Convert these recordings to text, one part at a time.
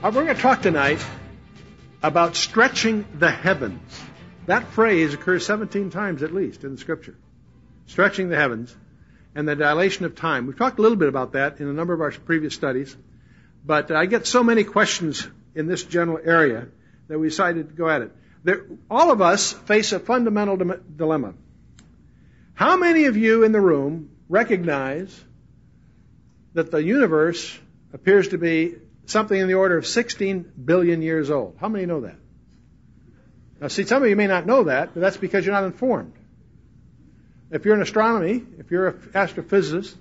Uh, we're going to talk tonight about stretching the heavens. That phrase occurs 17 times at least in the scripture. Stretching the heavens and the dilation of time. We've talked a little bit about that in a number of our previous studies, but I get so many questions in this general area that we decided to go at it. There, all of us face a fundamental dilemma. How many of you in the room recognize that the universe appears to be something in the order of 16 billion years old? How many know that? Now, see, some of you may not know that, but that's because you're not informed. If you're in astronomy, if you're an astrophysicist,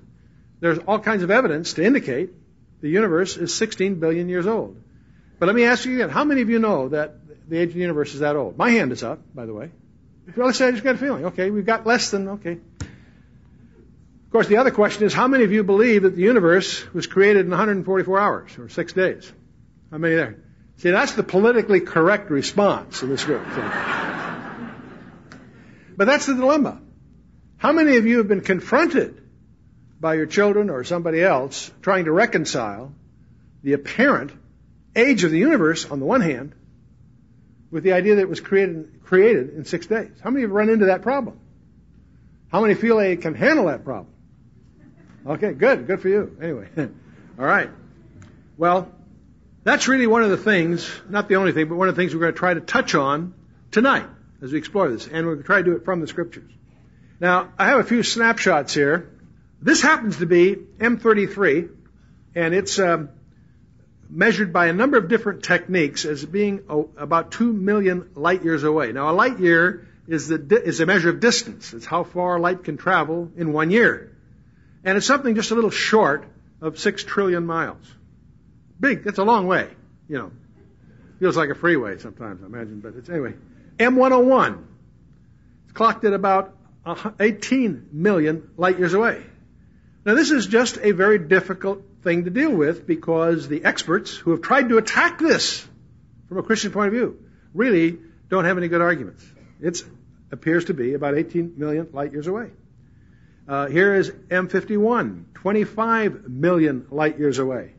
there's all kinds of evidence to indicate the universe is 16 billion years old. But let me ask you again, how many of you know that the age of the universe is that old? My hand is up, by the way. Well, I just got a feeling. Okay, we've got less than, okay. Of course, the other question is, how many of you believe that the universe was created in 144 hours, or six days? How many there? See, that's the politically correct response in this group. but that's the dilemma. How many of you have been confronted by your children or somebody else trying to reconcile the apparent age of the universe on the one hand with the idea that it was created, created in six days? How many have run into that problem? How many feel they can handle that problem? Okay, good. Good for you. Anyway, all right. Well, that's really one of the things, not the only thing, but one of the things we're going to try to touch on tonight as we explore this. And we're going to try to do it from the scriptures. Now, I have a few snapshots here. This happens to be M33, and it's um, measured by a number of different techniques as being about 2 million light years away. Now, a light year is, the, is a measure of distance. It's how far light can travel in one year. And it's something just a little short of 6 trillion miles. Big. That's a long way, you know. Feels like a freeway sometimes, I imagine, but it's anyway. M101. It's clocked at about 18 million light years away. Now this is just a very difficult thing to deal with because the experts who have tried to attack this from a Christian point of view really don't have any good arguments. It appears to be about 18 million light years away. Uh, here is M51, 25 million light years away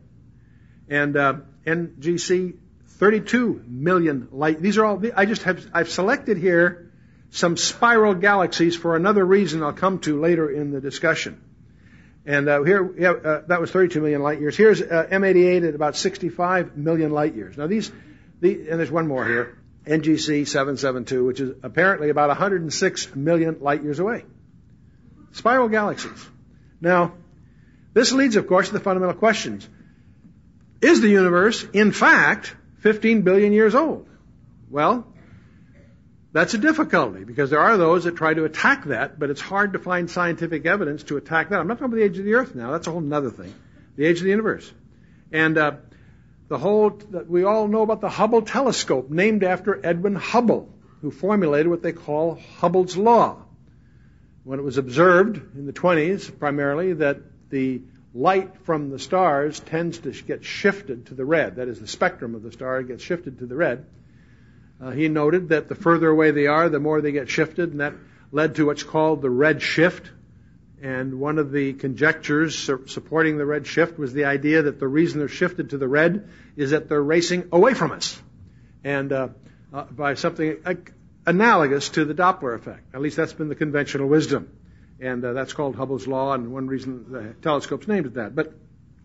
and uh, NGC 32 million light. These are all. I just have. I've selected here some spiral galaxies for another reason I'll come to later in the discussion. And uh, here, yeah, uh, that was 32 million light years. Here's uh, M88 at about 65 million light years. Now these, the, and there's one more here, NGC 772, which is apparently about 106 million light years away. Spiral galaxies. Now, this leads, of course, to the fundamental questions. Is the universe, in fact, 15 billion years old? Well, that's a difficulty because there are those that try to attack that, but it's hard to find scientific evidence to attack that. I'm not talking about the age of the earth now. That's a whole other thing. The age of the universe. And, uh, the whole, we all know about the Hubble telescope named after Edwin Hubble, who formulated what they call Hubble's law. When it was observed in the 20s, primarily, that the light from the stars tends to get shifted to the red. That is, the spectrum of the star gets shifted to the red. Uh, he noted that the further away they are, the more they get shifted, and that led to what's called the red shift. And one of the conjectures su- supporting the red shift was the idea that the reason they're shifted to the red is that they're racing away from us. And uh, uh, by something analogous to the Doppler effect. At least that's been the conventional wisdom and uh, that's called Hubble's law, and one reason the telescope's named it that. But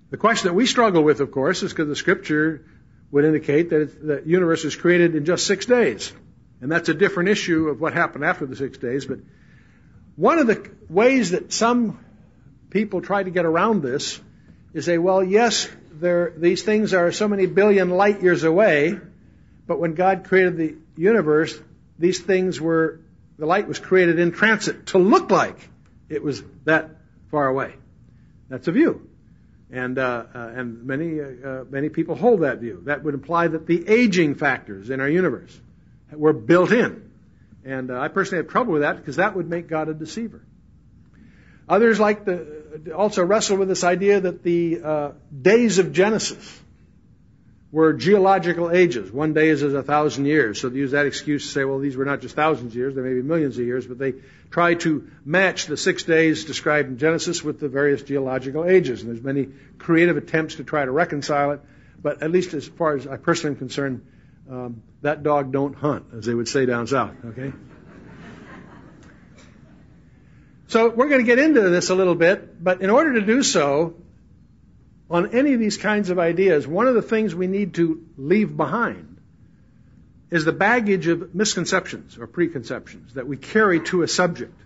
the question that we struggle with, of course, is because the scripture would indicate that the universe was created in just six days, and that's a different issue of what happened after the six days. But one of the ways that some people try to get around this is say, well, yes, these things are so many billion light years away, but when God created the universe, these things were the light was created in transit to look like it was that far away. That's a view. And, uh, uh, and many, uh, uh, many people hold that view. That would imply that the aging factors in our universe were built in. And uh, I personally have trouble with that because that would make God a deceiver. Others like to also wrestle with this idea that the uh, days of Genesis were geological ages. One day is a thousand years. So they use that excuse to say, well, these were not just thousands of years, they may be millions of years, but they try to match the six days described in Genesis with the various geological ages. And there's many creative attempts to try to reconcile it. But at least as far as I personally am concerned, um, that dog don't hunt, as they would say down south. Okay. So we're going to get into this a little bit, but in order to do so, on any of these kinds of ideas, one of the things we need to leave behind is the baggage of misconceptions or preconceptions that we carry to a subject.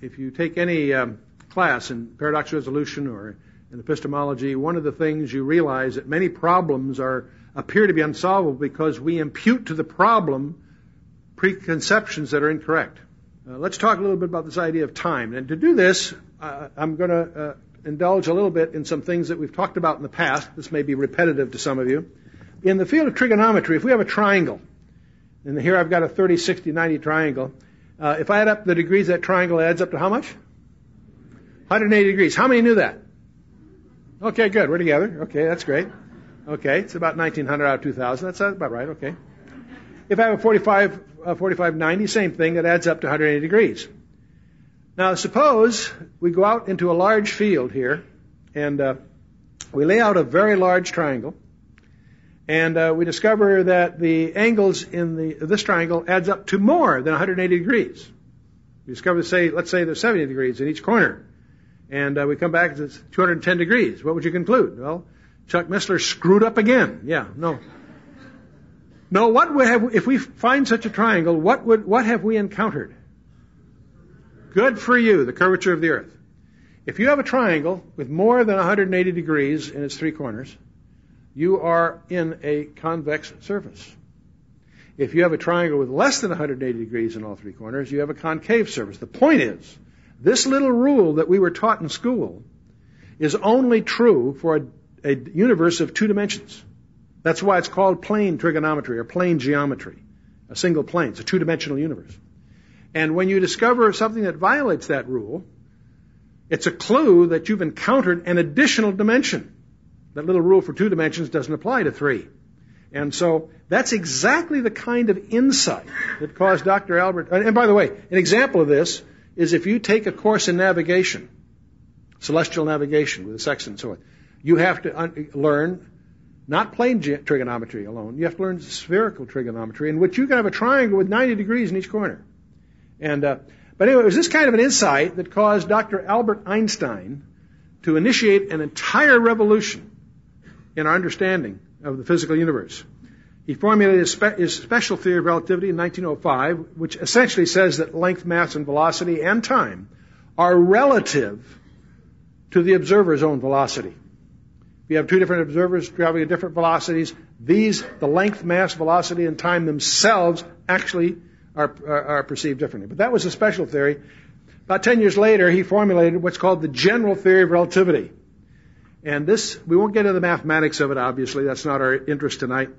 If you take any um, class in paradox resolution or in epistemology, one of the things you realize that many problems are appear to be unsolvable because we impute to the problem preconceptions that are incorrect. Uh, let's talk a little bit about this idea of time. And to do this, uh, I'm going to uh, indulge a little bit in some things that we've talked about in the past. This may be repetitive to some of you. In the field of trigonometry, if we have a triangle, and here I've got a 30, 60, 90 triangle, uh, if I add up the degrees that triangle, adds up to how much? 180 degrees. How many knew that? Okay, good. We're together. Okay, that's great. Okay, it's about 1900 out of 2000. That's about right. Okay. If I have a 45, uh, 4590, same thing, that adds up to 180 degrees. Now, suppose we go out into a large field here, and uh, we lay out a very large triangle, and uh, we discover that the angles in the this triangle adds up to more than 180 degrees. We discover, say, let's say there's 70 degrees in each corner, and uh, we come back to 210 degrees. What would you conclude? Well, Chuck Missler screwed up again. Yeah, no. No, what would have, if we find such a triangle, what would, what have we encountered? Good for you, the curvature of the earth. If you have a triangle with more than 180 degrees in its three corners, you are in a convex surface. If you have a triangle with less than 180 degrees in all three corners, you have a concave surface. The point is, this little rule that we were taught in school is only true for a, a universe of two dimensions. That's why it's called plane trigonometry or plane geometry. A single plane. It's a two-dimensional universe. And when you discover something that violates that rule, it's a clue that you've encountered an additional dimension. That little rule for two dimensions doesn't apply to three. And so that's exactly the kind of insight that caused Dr. Albert. And by the way, an example of this is if you take a course in navigation, celestial navigation with a sextant and so on, you have to un- learn not plane trigonometry alone. You have to learn spherical trigonometry, in which you can have a triangle with 90 degrees in each corner. And uh, but anyway, it was this kind of an insight that caused Dr. Albert Einstein to initiate an entire revolution in our understanding of the physical universe. He formulated his, spe- his special theory of relativity in 1905, which essentially says that length, mass, and velocity and time are relative to the observer's own velocity. If you have two different observers traveling at different velocities, these, the length, mass, velocity, and time themselves actually are, are, are perceived differently. But that was a special theory. About 10 years later, he formulated what's called the general theory of relativity. And this, we won't get into the mathematics of it, obviously. That's not our interest tonight.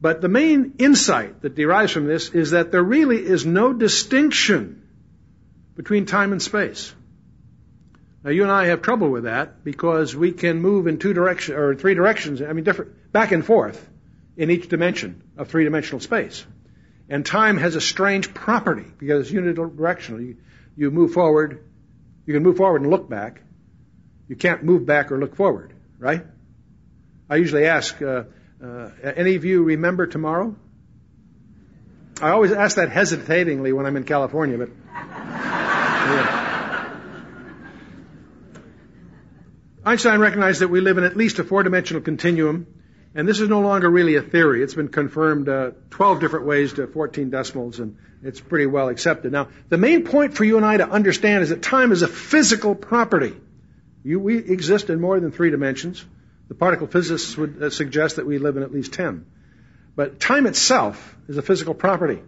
But the main insight that derives from this is that there really is no distinction between time and space. Now you and I have trouble with that because we can move in two directions or three directions. I mean, different back and forth in each dimension of three-dimensional space. And time has a strange property because it's unidirectional. You, you move forward, you can move forward and look back. You can't move back or look forward, right? I usually ask, uh, uh, any of you remember tomorrow? I always ask that hesitatingly when I'm in California, but. Yeah. Einstein recognized that we live in at least a four-dimensional continuum, and this is no longer really a theory. It's been confirmed uh, 12 different ways to 14 decimals, and it's pretty well accepted. Now, the main point for you and I to understand is that time is a physical property. You, we exist in more than three dimensions. The particle physicists would uh, suggest that we live in at least 10. But time itself is a physical property.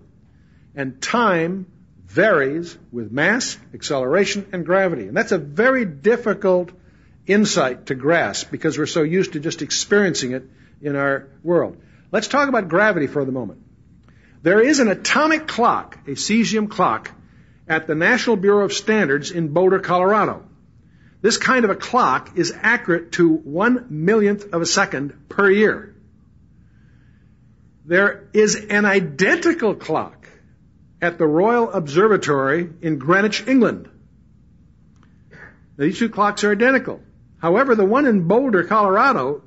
And time varies with mass, acceleration, and gravity. And that's a very difficult insight to grasp because we're so used to just experiencing it in our world. Let's talk about gravity for the moment. There is an atomic clock, a cesium clock, at the National Bureau of Standards in Boulder, Colorado. This kind of a clock is accurate to one millionth of a second per year. There is an identical clock at the Royal Observatory in Greenwich, England. These two clocks are identical. However, the one in Boulder, Colorado,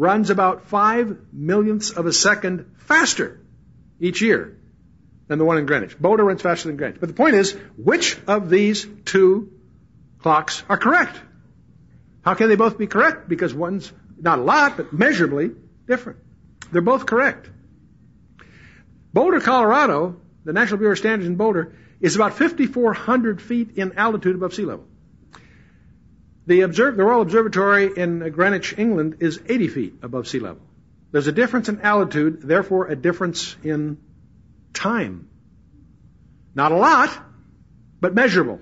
runs about five millionths of a second faster each year than the one in Greenwich. Boulder runs faster than Greenwich. But the point is, which of these two clocks are correct? How can they both be correct? Because one's not a lot, but measurably different. They're both correct. Boulder, Colorado, the National Bureau of Standards in Boulder, is about 5,400 feet in altitude above sea level. The, the Royal Observatory in Greenwich, England, is 80 feet above sea level. There's a difference in altitude, therefore a difference in time. Not a lot, but measurable.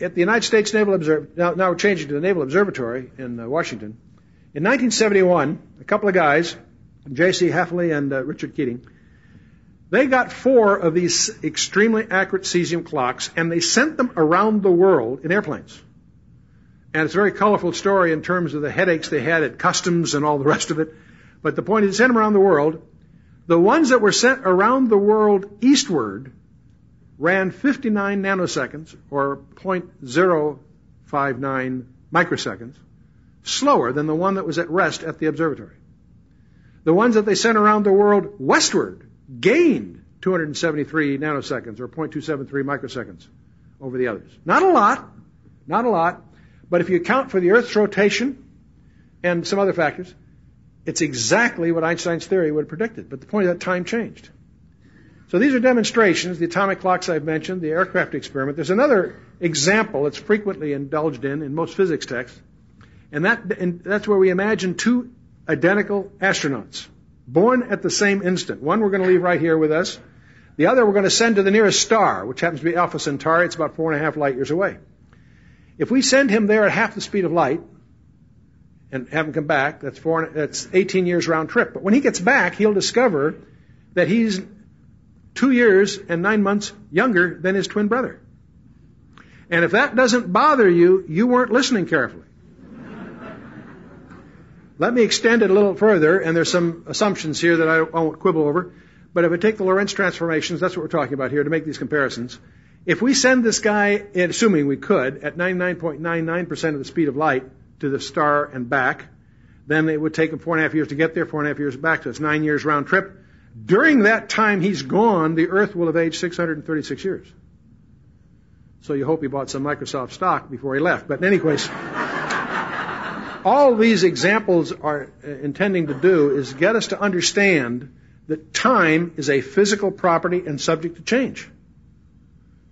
At the United States Naval Observatory, now, now, we're changing to the Naval Observatory in uh, Washington. In 1971, a couple of guys, J.C. Hafele and uh, Richard Keating, they got four of these extremely accurate cesium clocks and they sent them around the world in airplanes. And it's a very colorful story in terms of the headaches they had at customs and all the rest of it. But the point is, they sent them around the world. The ones that were sent around the world eastward ran 59 nanoseconds, or 0.059 microseconds, slower than the one that was at rest at the observatory. The ones that they sent around the world westward gained 273 nanoseconds, or 0.273 microseconds, over the others. Not a lot, not a lot, but if you account for the Earth's rotation and some other factors, it's exactly what Einstein's theory would have predicted, but the point is that time changed. So these are demonstrations, the atomic clocks I've mentioned, the aircraft experiment. There's another example that's frequently indulged in in most physics texts, and, that, and that's where we imagine two identical astronauts born at the same instant. One we're going to leave right here with us. The other we're going to send to the nearest star, which happens to be Alpha Centauri. It's about four and a half light years away. If we send him there at half the speed of light, and have him come back. That's four. That's 18 years round trip. But when he gets back, he'll discover that he's two years and nine months younger than his twin brother. And if that doesn't bother you, you weren't listening carefully. Let me extend it a little further, and there's some assumptions here that I won't quibble over. But if I take the Lorentz transformations, that's what we're talking about here to make these comparisons. If we send this guy, assuming we could, at 99.99% of the speed of light, to the star and back. Then it would take him four and a half years to get there, four and a half years back, so it's nine years round trip. During that time he's gone, the Earth will have aged 636 years. So you hope he bought some Microsoft stock before he left. But in any case, all these examples are uh, intending to do is get us to understand that time is a physical property and subject to change.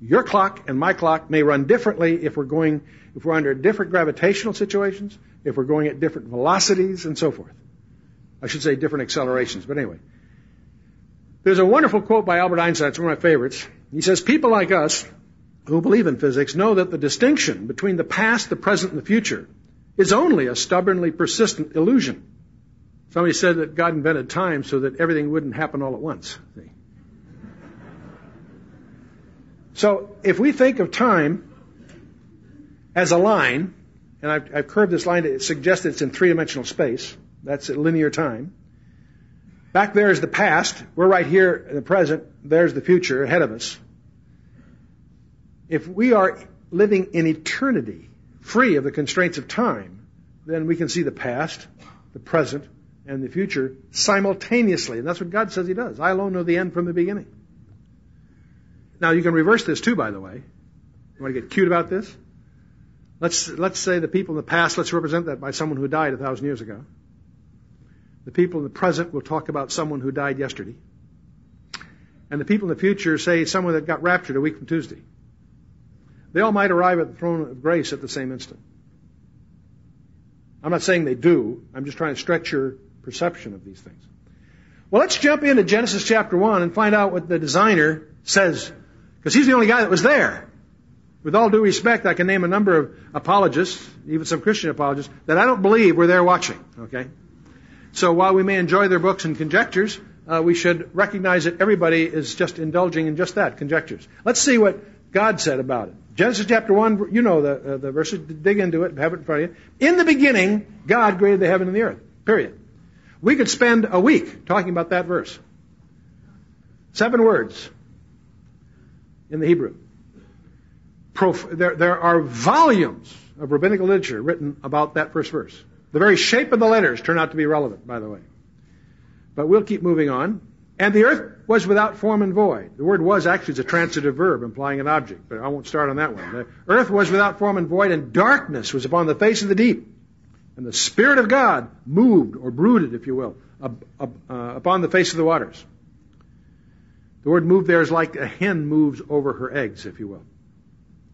Your clock and my clock may run differently if we're going if we're under different gravitational situations, if we're going at different velocities, and so forth. I should say different accelerations, but anyway. There's a wonderful quote by Albert Einstein, it's one of my favorites. He says, People like us who believe in physics know that the distinction between the past, the present, and the future is only a stubbornly persistent illusion. Somebody said that God invented time so that everything wouldn't happen all at once. So if we think of time as a line, and I've, I've curved this line to suggest it's in three dimensional space. That's linear time. Back there is the past. We're right here in the present. There's the future ahead of us. If we are living in eternity, free of the constraints of time, then we can see the past, the present, and the future simultaneously. And that's what God says He does. I alone know the end from the beginning. Now, you can reverse this too, by the way. You want to get cute about this? Let's, let's say the people in the past, let's represent that by someone who died a thousand years ago. The people in the present will talk about someone who died yesterday. And the people in the future say someone that got raptured a week from Tuesday. They all might arrive at the throne of grace at the same instant. I'm not saying they do. I'm just trying to stretch your perception of these things. Well, let's jump into Genesis chapter 1 and find out what the designer says. Because he's the only guy that was there. With all due respect, I can name a number of apologists, even some Christian apologists, that I don't believe were there watching. Okay? So while we may enjoy their books and conjectures, uh, we should recognize that everybody is just indulging in just that, conjectures. Let's see what God said about it. Genesis chapter 1, you know the, uh, the verses, dig into it, have it in front of you. In the beginning, God created the heaven and the earth. Period. We could spend a week talking about that verse. Seven words in the Hebrew prof- there, there are volumes of rabbinical literature written about that first verse. The very shape of the letters turn out to be relevant, by the way. But we'll keep moving on. And the earth was without form and void. The word was actually is a transitive verb implying an object, but I won't start on that one. The earth was without form and void, and darkness was upon the face of the deep. And the Spirit of God moved, or brooded, if you will, up, up, uh, upon the face of the waters. The word move there is like a hen moves over her eggs, if you will.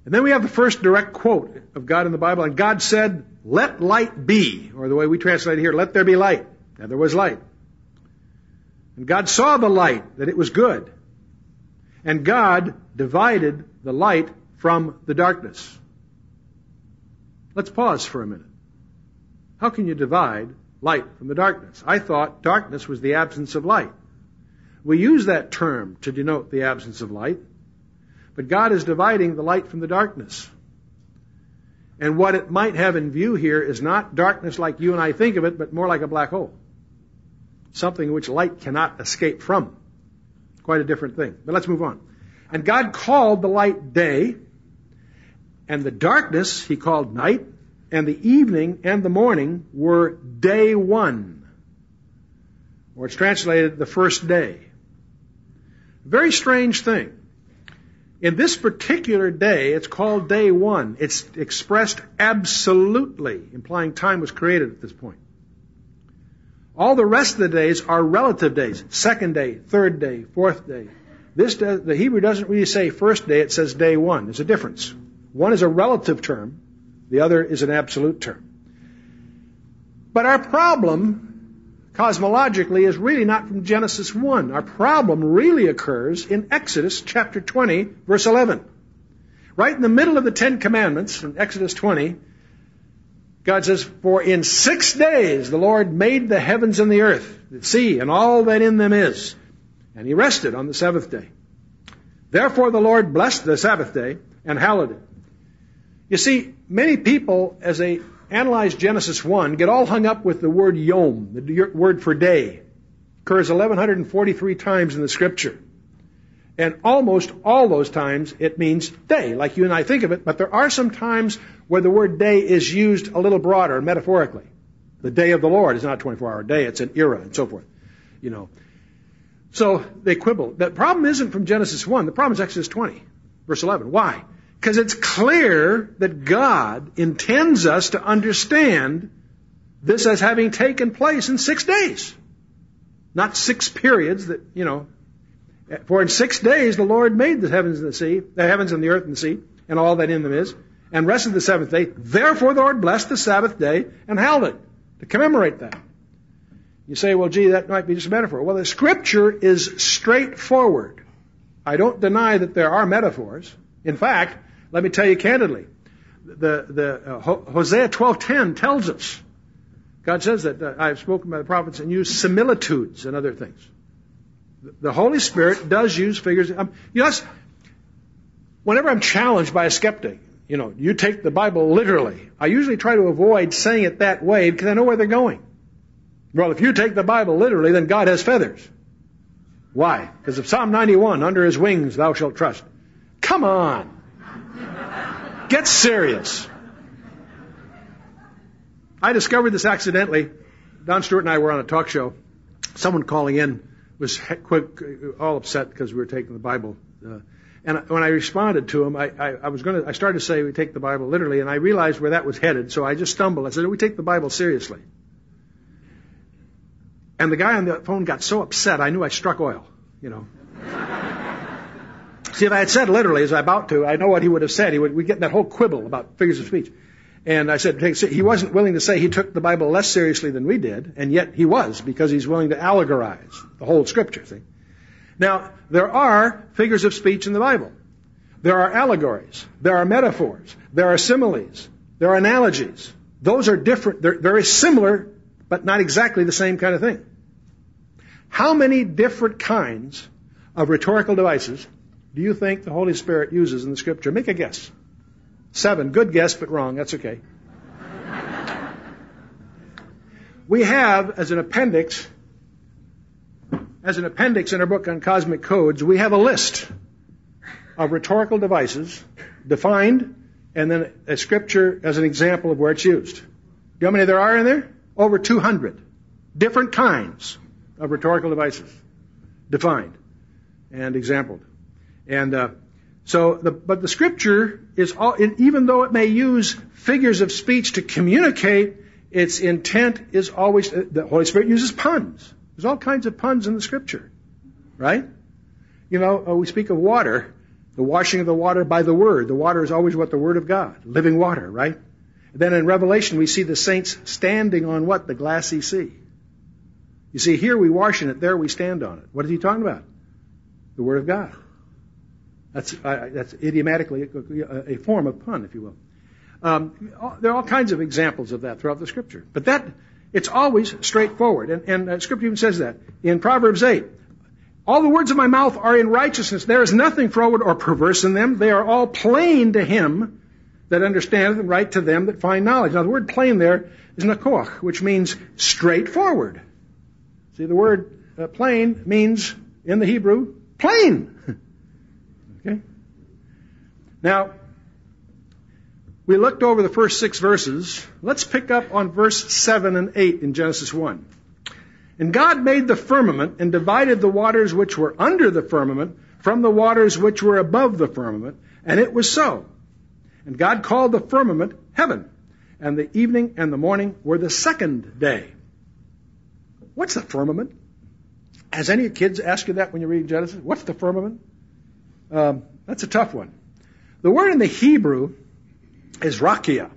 And then we have the first direct quote of God in the Bible, and God said, let light be, or the way we translate it here, let there be light. And there was light. And God saw the light, that it was good. And God divided the light from the darkness. Let's pause for a minute. How can you divide light from the darkness? I thought darkness was the absence of light. We use that term to denote the absence of light, but God is dividing the light from the darkness. And what it might have in view here is not darkness like you and I think of it, but more like a black hole. Something which light cannot escape from. Quite a different thing. But let's move on. And God called the light day, and the darkness he called night, and the evening and the morning were day one. Or it's translated the first day. Very strange thing. In this particular day, it's called day one. It's expressed absolutely, implying time was created at this point. All the rest of the days are relative days. Second day, third day, fourth day. This the Hebrew doesn't really say first day, it says day one. There's a difference. One is a relative term, the other is an absolute term. But our problem cosmologically is really not from Genesis 1. Our problem really occurs in Exodus chapter 20, verse 11. Right in the middle of the Ten Commandments, in Exodus 20, God says, For in six days the Lord made the heavens and the earth, the sea, and all that in them is. And he rested on the seventh day. Therefore the Lord blessed the Sabbath day and hallowed it. You see, many people, as they analyze Genesis 1, get all hung up with the word yom, the word for day. Occurs 1143 times in the scripture. And almost all those times it means day, like you and I think of it, but there are some times where the word day is used a little broader, metaphorically. The day of the Lord is not a 24 hour day, it's an era and so forth. You know. So they quibble. The problem isn't from Genesis 1, the problem is Exodus 20, verse 11. Why? Because it's clear that God intends us to understand this as having taken place in six days. Not six periods that, you know. For in six days the Lord made the heavens and the sea, the heavens and the earth and the sea, and all that in them is, and rested the seventh day. Therefore the Lord blessed the Sabbath day and held it to commemorate that. You say, well, gee, that might be just a metaphor. Well, the scripture is straightforward. I don't deny that there are metaphors. In fact, let me tell you candidly, the, the uh, Hosea 12:10 tells us. God says that uh, I have spoken by the prophets and used similitudes and other things. The Holy Spirit does use figures. Um, you know, whenever I'm challenged by a skeptic, you know, you take the Bible literally. I usually try to avoid saying it that way because I know where they're going. Well, if you take the Bible literally, then God has feathers. Why? Because of Psalm 91, under his wings thou shalt trust. Come on. Get serious. I discovered this accidentally. Don Stewart and I were on a talk show. Someone calling in was quick, all upset because we were taking the Bible. Uh, and when I responded to him, I, I, I was going to, I started to say we take the Bible literally, and I realized where that was headed, so I just stumbled. I said, we take the Bible seriously. And the guy on the phone got so upset, I knew I struck oil, you know. See, if I had said literally, as I'm about to, I know what he would have said. He would, we get that whole quibble about figures of speech. And I said, he wasn't willing to say he took the Bible less seriously than we did, and yet he was, because he's willing to allegorize the whole scripture, see? Now, there are figures of speech in the Bible. There are allegories. There are metaphors. There are similes. There are analogies. Those are different. They're very similar, but not exactly the same kind of thing. How many different kinds of rhetorical devices do you think the Holy Spirit uses in the Scripture? Make a guess. Seven. Good guess, but wrong. That's okay. we have, as an appendix, as an appendix in our book on cosmic codes, we have a list of rhetorical devices defined and then a scripture as an example of where it's used. Do you know how many there are in there? Over 200 different kinds of rhetorical devices defined and exampled. And uh, so, the, but the scripture is all, even though it may use figures of speech to communicate, its intent is always the Holy Spirit uses puns. There's all kinds of puns in the scripture, right? You know, uh, we speak of water, the washing of the water by the word. The water is always what the word of God, living water, right? Then in Revelation we see the saints standing on what? The glassy sea. You see, here we wash in it, there we stand on it. What is he talking about? The Word of God. That's, uh, that's idiomatically a, a, form of pun, if you will. Um, there are all kinds of examples of that throughout the Scripture. But that, it's always straightforward. And, and uh, Scripture even says that. In Proverbs 8, all the words of my mouth are in righteousness. There is nothing froward or perverse in them. They are all plain to him that understandeth and right to them that find knowledge. Now the word plain there is nakoch, which means straightforward. See, the word uh, plain means, in the Hebrew, plain. Now, we looked over the first six verses. Let's pick up on verse 7 and 8 in Genesis 1. And God made the firmament and divided the waters which were under the firmament from the waters which were above the firmament, and it was so. And God called the firmament heaven, and the evening and the morning were the second day. What's the firmament? Has any kids asked you that when you read Genesis? What's the firmament? Um, that's a tough one. The word in the Hebrew is rakia.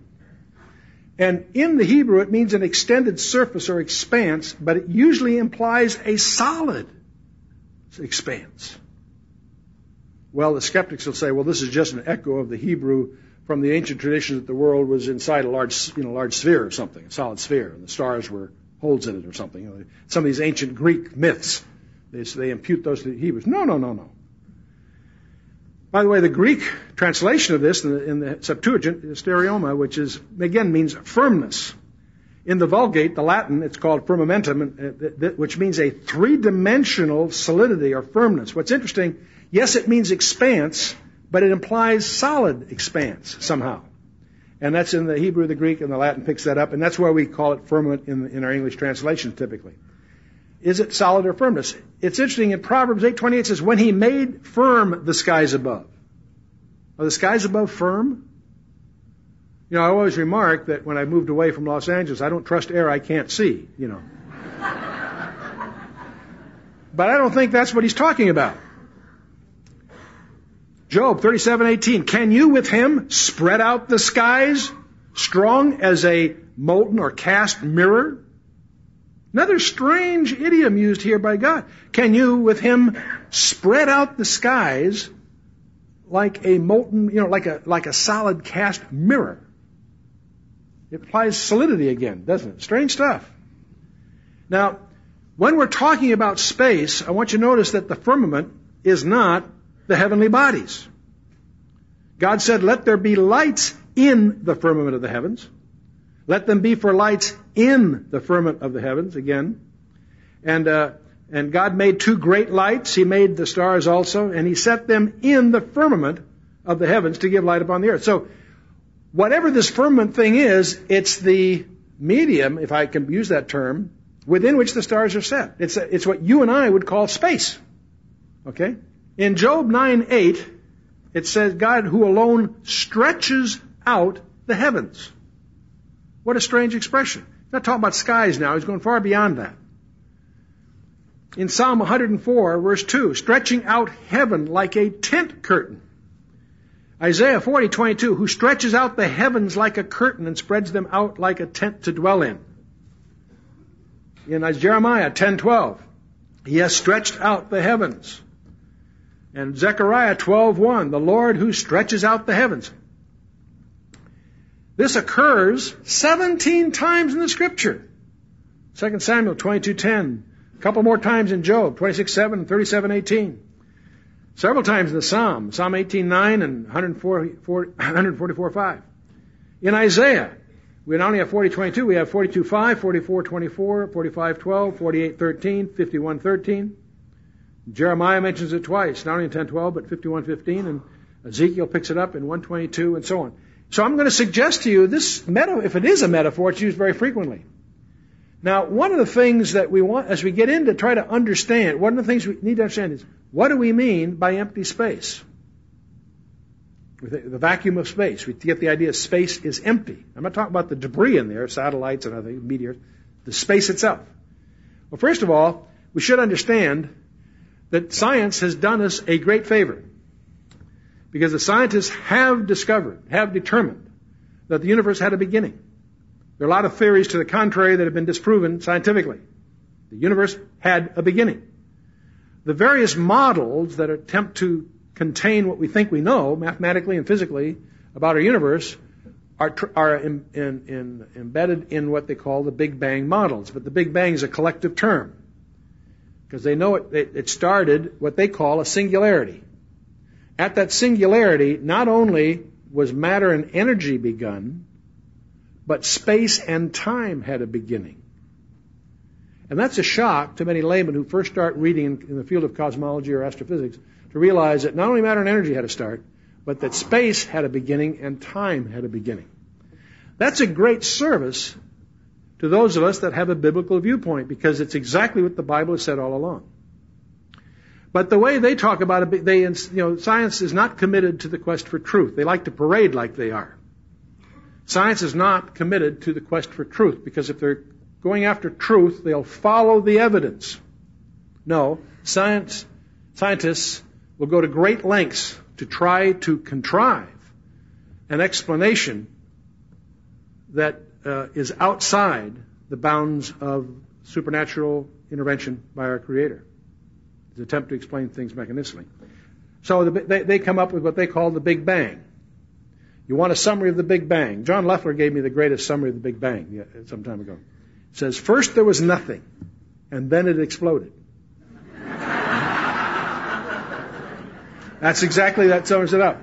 And in the Hebrew, it means an extended surface or expanse, but it usually implies a solid expanse. Well, the skeptics will say, well, this is just an echo of the Hebrew from the ancient tradition that the world was inside a large, you know, large sphere or something, a solid sphere, and the stars were holes in it or something. You know, some of these ancient Greek myths, they, they impute those to the Hebrews. No, no, no, no. By the way, the Greek translation of this in the, in the Septuagint is stereoma, which is, again, means firmness. In the Vulgate, the Latin, it's called firmamentum, uh, which means a three-dimensional solidity or firmness. What's interesting, yes, it means expanse, but it implies solid expanse somehow. And that's in the Hebrew, the Greek, and the Latin picks that up, and that's why we call it firmament in, in our English translations typically. Is it solid or firmness? It's interesting in Proverbs 8:28 it says, "When he made firm the skies above." Are the skies above firm? You know, I always remark that when I moved away from Los Angeles, I don't trust air I can't see, you know. but I don't think that's what he's talking about. Job 37:18 Can you with him spread out the skies strong as a molten or cast mirror? Another strange idiom used here by God. Can you with him spread out the skies like a molten, you know, like a like a solid cast mirror? It applies solidity again, doesn't it? Strange stuff. Now, when we're talking about space, I want you to notice that the firmament is not the heavenly bodies. God said, let there be lights in the firmament of the heavens. Let them be for lights in the firmament of the heavens, again. And, uh, and God made two great lights. He made the stars also, and He set them in the firmament of the heavens to give light upon the earth. So, whatever this firmament thing is, it's the medium, if I can use that term, within which the stars are set. It's, it's what you and I would call space. Okay? In Job 9 8, it says God who alone stretches out the heavens. What a strange expression. He's not talking about skies now, he's going far beyond that. In Psalm 104, verse 2, stretching out heaven like a tent curtain. Isaiah 40, 22, who stretches out the heavens like a curtain and spreads them out like a tent to dwell in. In Jeremiah 10, 12, he has stretched out the heavens. And Zechariah 12:1, the Lord who stretches out the heavens. This occurs 17 times in the scripture. 2 Samuel 22:10, a couple more times in Job 26:7 and 37:18. Several times in the Psalm, Psalm 18:9 and 144:5. In Isaiah, we not only have 40:22, we have 42:5, 44:24, 45:12, 48:13, 51:13. Jeremiah mentions it twice, not only in 10:12 but 51:15, and Ezekiel picks it up in 122, and so on. So I'm going to suggest to you this metaphor, if it is a metaphor, it's used very frequently. Now, one of the things that we want, as we get in to try to understand, one of the things we need to understand is, what do we mean by empty space? The vacuum of space. We get the idea space is empty. I'm not talking about the debris in there, satellites and other meteors, the space itself. Well, first of all, we should understand that science has done us a great favor. Because the scientists have discovered, have determined, that the universe had a beginning. There are a lot of theories to the contrary that have been disproven scientifically. The universe had a beginning. The various models that attempt to contain what we think we know, mathematically and physically, about our universe, are, are in, in, in, embedded in what they call the Big Bang models. But the Big Bang is a collective term because they know it, it started what they call a singularity. At that singularity, not only was matter and energy begun, but space and time had a beginning. And that's a shock to many laymen who first start reading in the field of cosmology or astrophysics to realize that not only matter and energy had a start, but that space had a beginning and time had a beginning. That's a great service to those of us that have a biblical viewpoint because it's exactly what the Bible has said all along. But the way they talk about it, they, you know, science is not committed to the quest for truth. They like to parade like they are. Science is not committed to the quest for truth because if they're going after truth, they'll follow the evidence. No, science, scientists will go to great lengths to try to contrive an explanation that uh, is outside the bounds of supernatural intervention by our Creator his attempt to explain things mechanistically. So the, they, they come up with what they call the Big Bang. You want a summary of the Big Bang? John Leffler gave me the greatest summary of the Big Bang some time ago. It says, first there was nothing, and then it exploded. That's exactly that sums it up.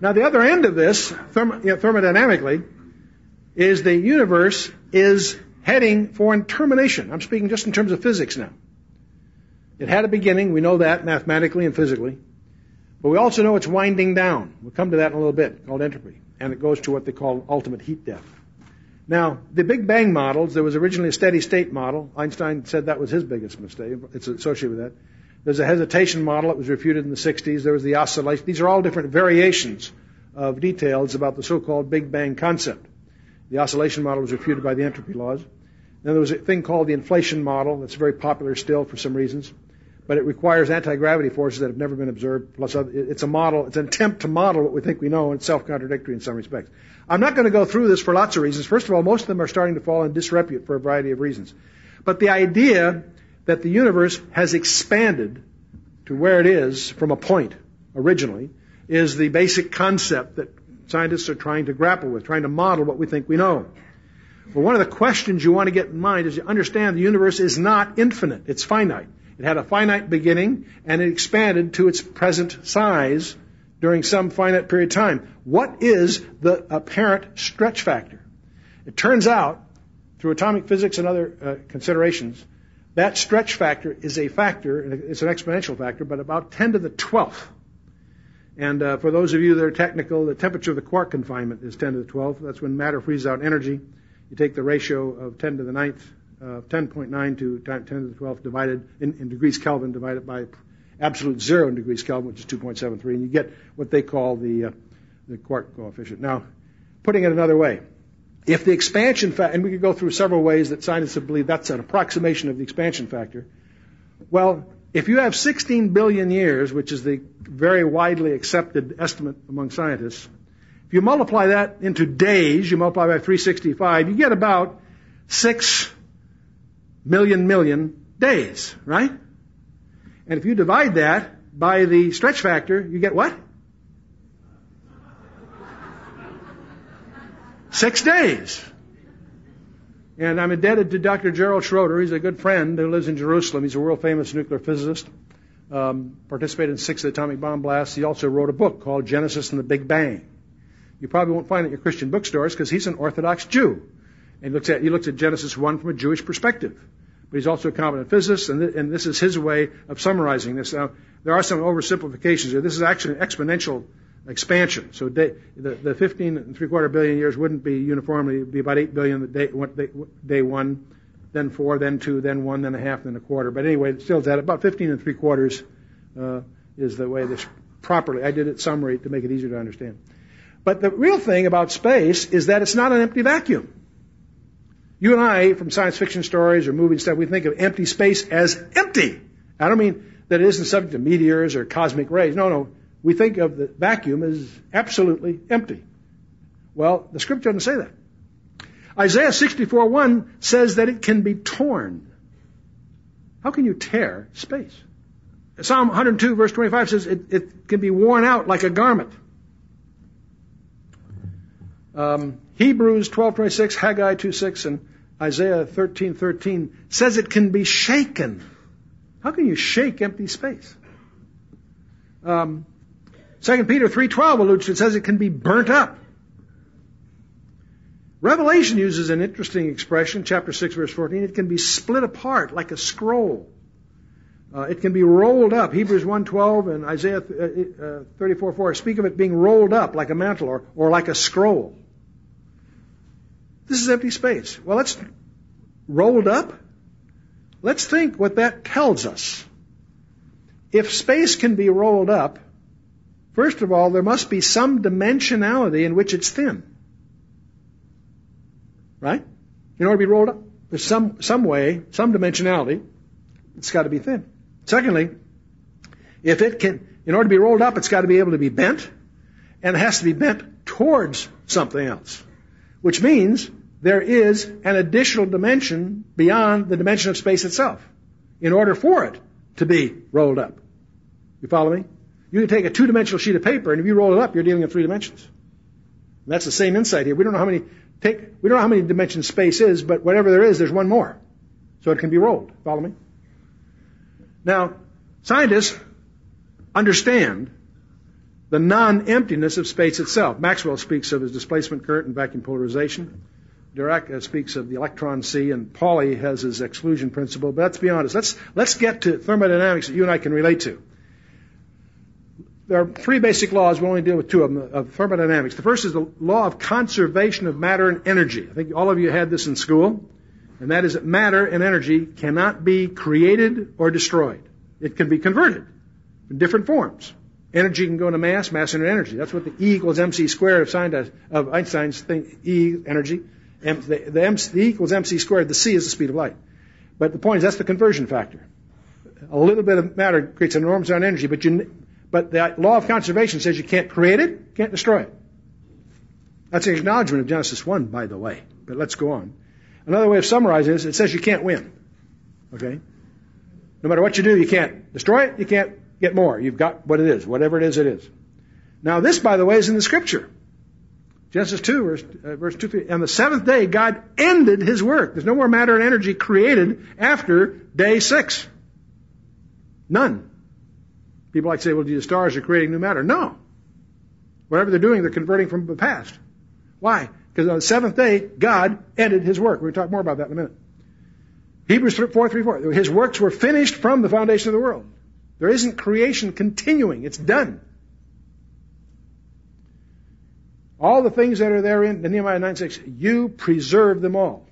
Now the other end of this, therm- you know, thermodynamically, is the universe is heading for termination. I'm speaking just in terms of physics now. It had a beginning, we know that mathematically and physically. But we also know it's winding down. We'll come to that in a little bit, called entropy. And it goes to what they call ultimate heat death. Now, the Big Bang models, there was originally a steady state model. Einstein said that was his biggest mistake. It's associated with that. There's a hesitation model that was refuted in the 60s. There was the oscillation. These are all different variations of details about the so-called Big Bang concept. The oscillation model was refuted by the entropy laws. Then there was a thing called the inflation model that's very popular still for some reasons but it requires anti-gravity forces that have never been observed. Plus, it's a model, it's an attempt to model what we think we know, and it's self-contradictory in some respects. I'm not going to go through this for lots of reasons. First of all, most of them are starting to fall in disrepute for a variety of reasons. But the idea that the universe has expanded to where it is from a point originally is the basic concept that scientists are trying to grapple with, trying to model what we think we know. Well, one of the questions you want to get in mind is you understand the universe is not infinite, it's finite. It had a finite beginning and it expanded to its present size during some finite period of time. What is the apparent stretch factor? It turns out, through atomic physics and other uh, considerations, that stretch factor is a factor, it's an exponential factor, but about 10 to the 12th. And uh, for those of you that are technical, the temperature of the quark confinement is 10 to the 12th. That's when matter freezes out energy. You take the ratio of 10 to the 9th uh, 10.9 to 10 to the 12th divided in, in, degrees Kelvin divided by absolute zero in degrees Kelvin, which is 2.73, and you get what they call the uh, the quark coefficient. Now, putting it another way, if the expansion factor, and we could go through several ways that scientists believe that's an approximation of the expansion factor. Well, if you have 16 billion years, which is the very widely accepted estimate among scientists, if you multiply that into days, you multiply by 365, you get about six million million days, right? And if you divide that by the stretch factor, you get what? Six days. And I'm indebted to Dr. Gerald Schroeder. He's a good friend who lives in Jerusalem. He's a world famous nuclear physicist. Um, participated in six atomic bomb blasts. He also wrote a book called Genesis and the Big Bang. You probably won't find it in your Christian bookstores because he's an Orthodox Jew. And he looks at, he looks at Genesis 1 from a Jewish perspective. But he's also a competent physicist, and, th- and this is his way of summarizing this. Now, there are some oversimplifications here. This is actually an exponential expansion. So the, the 15 and three quarter billion years wouldn't be uniformly, it'd be about 8 billion the day, day, day one, then four, then two, then one, then a half, then a quarter. But anyway, it still at about 15 and three quarters uh, is the way this properly. I did it summary to make it easier to understand. But the real thing about space is that it's not an empty vacuum. You and I, from science fiction stories or movie stuff, we think of empty space as empty. I don't mean that it isn't subject to meteors or cosmic rays. No, no. We think of the vacuum as absolutely empty. Well, the scripture doesn't say that. Isaiah 64:1 says that it can be torn. How can you tear space? Psalm 102 verse 25 says it, it can be worn out like a garment. Um, Hebrews 12:26, Haggai 2:6, and Isaiah 13:13 says it can be shaken. How can you shake empty space? Um, 2 Peter 3:12 alludes to it says it can be burnt up. Revelation uses an interesting expression, chapter 6, verse 14. It can be split apart like a scroll. Uh, it can be rolled up. Hebrews 1.12 and Isaiah uh, 34.4 uh, speak of it being rolled up like a mantle or, or like a scroll. This is empty space. Well, let's rolled up. Let's think what that tells us. If space can be rolled up, first of all, there must be some dimensionality in which it's thin. Right? In order to be rolled up, there's some, some way, some dimensionality, it's got to be thin. Secondly, if it can, in order to be rolled up, it's got to be able to be bent, and it has to be bent towards something else. Which means there is an additional dimension beyond the dimension of space itself in order for it to be rolled up. You follow me? You can take a two-dimensional sheet of paper, and if you roll it up, you're dealing in three dimensions. And that's the same insight here. We don't know how many take, we don't know how many dimensions space is, but whatever there is, there's one more. So it can be rolled. Follow me? Now, scientists understand the non-emptiness of space itself. Maxwell speaks of his displacement current and vacuum polarization. Dirac uh, speaks of the electron sea, and Pauli has his exclusion principle. But let's be honest. Let's let's get to thermodynamics that you and I can relate to. There are three basic laws. We only deal with two of them of thermodynamics. The first is the law of conservation of matter and energy. I think all of you had this in school and that is that matter and energy cannot be created or destroyed. It can be converted in different forms. Energy can go into mass, mass into energy. That's what the E equals mc squared of, of Einstein's thing, E energy. M, the, the, the E equals mc squared, the C is the speed of light. But the point is that's the conversion factor. A little bit of matter creates an enormous amount of energy, but you, but the law of conservation says you can't create it, can't destroy it. That's an acknowledgement of Genesis 1, by the way. But let's go on. Another way of summarizing this, it says you can't win. Okay? No matter what you do, you can't destroy it, you can't get more. You've got what it is. Whatever it is, it is. Now, this, by the way, is in the scripture. Genesis 2, verse, uh, verse 2, 3. On the seventh day, God ended his work. There's no more matter and energy created after day six. None. People like to say, well, the stars are creating new matter. No. Whatever they're doing, they're converting from the past. Why? Because on the seventh day, God ended his work. To talk more about that in a minute. Hebrews 4, 3, 4. His works were finished from the foundation of the world. There isn't creation continuing. It's done. All the things that are therein, in Nehemiah 9, 6, you preserve them all.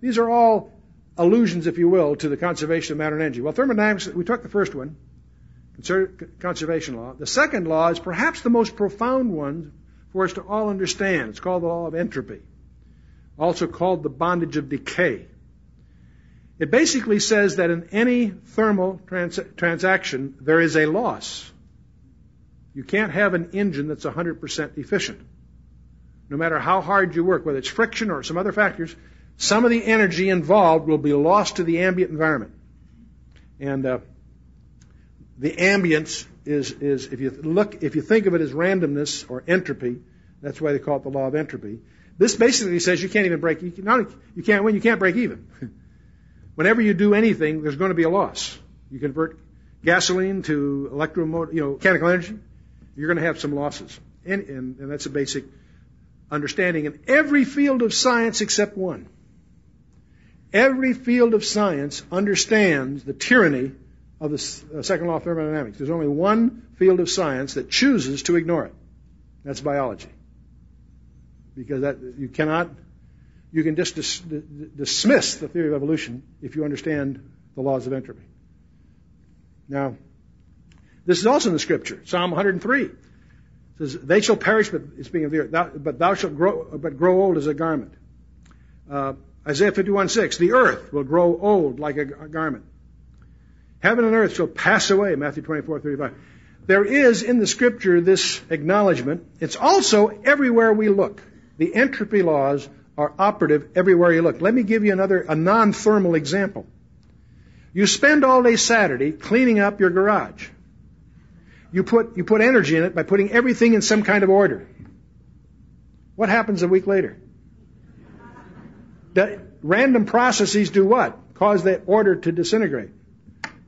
These are all allusions, if you will, to the conservation of matter and energy. Well, thermodynamics, we took the first one, conservation law. The second law is perhaps the most profound one for us to all understand. It's called the law of entropy, also called the bondage of decay. It basically says that in any thermal trans- transaction, there is a loss. You can't have an engine that's 100% efficient. No matter how hard you work, whether it's friction or some other factors, some of the energy involved will be lost to the ambient environment. And uh, the ambience is, is if you look, if you think of it as randomness or entropy, that's why they call it the law of entropy. This basically says you can't even break, you, not, you can't win, you can't break even. Whenever you do anything, there's going to be a loss. You convert gasoline to electromotive, you know, mechanical energy, you're going to have some losses. And, and, and that's a basic understanding in every field of science except one. Every field of science understands the tyranny of the uh, second law of thermodynamics. There's only one field of science that chooses to ignore it. That's biology. Because that, you cannot, you can just dis- dismiss the theory of evolution if you understand the laws of entropy. Now, this is also in the scripture. Psalm 103 it says, "They shall perish, but it's being of the earth, thou, but thou shalt grow, but grow old as a garment." Uh, Isaiah 51:6, "The earth will grow old like a, a garment." Heaven and earth shall pass away. Matthew 24:35. There is in the scripture this acknowledgement. It's also everywhere we look. The entropy laws are operative everywhere you look. Let me give you another, a non-thermal example. You spend all day Saturday cleaning up your garage. You put, you put energy in it by putting everything in some kind of order. What happens a week later? The random processes do what? Cause that order to disintegrate.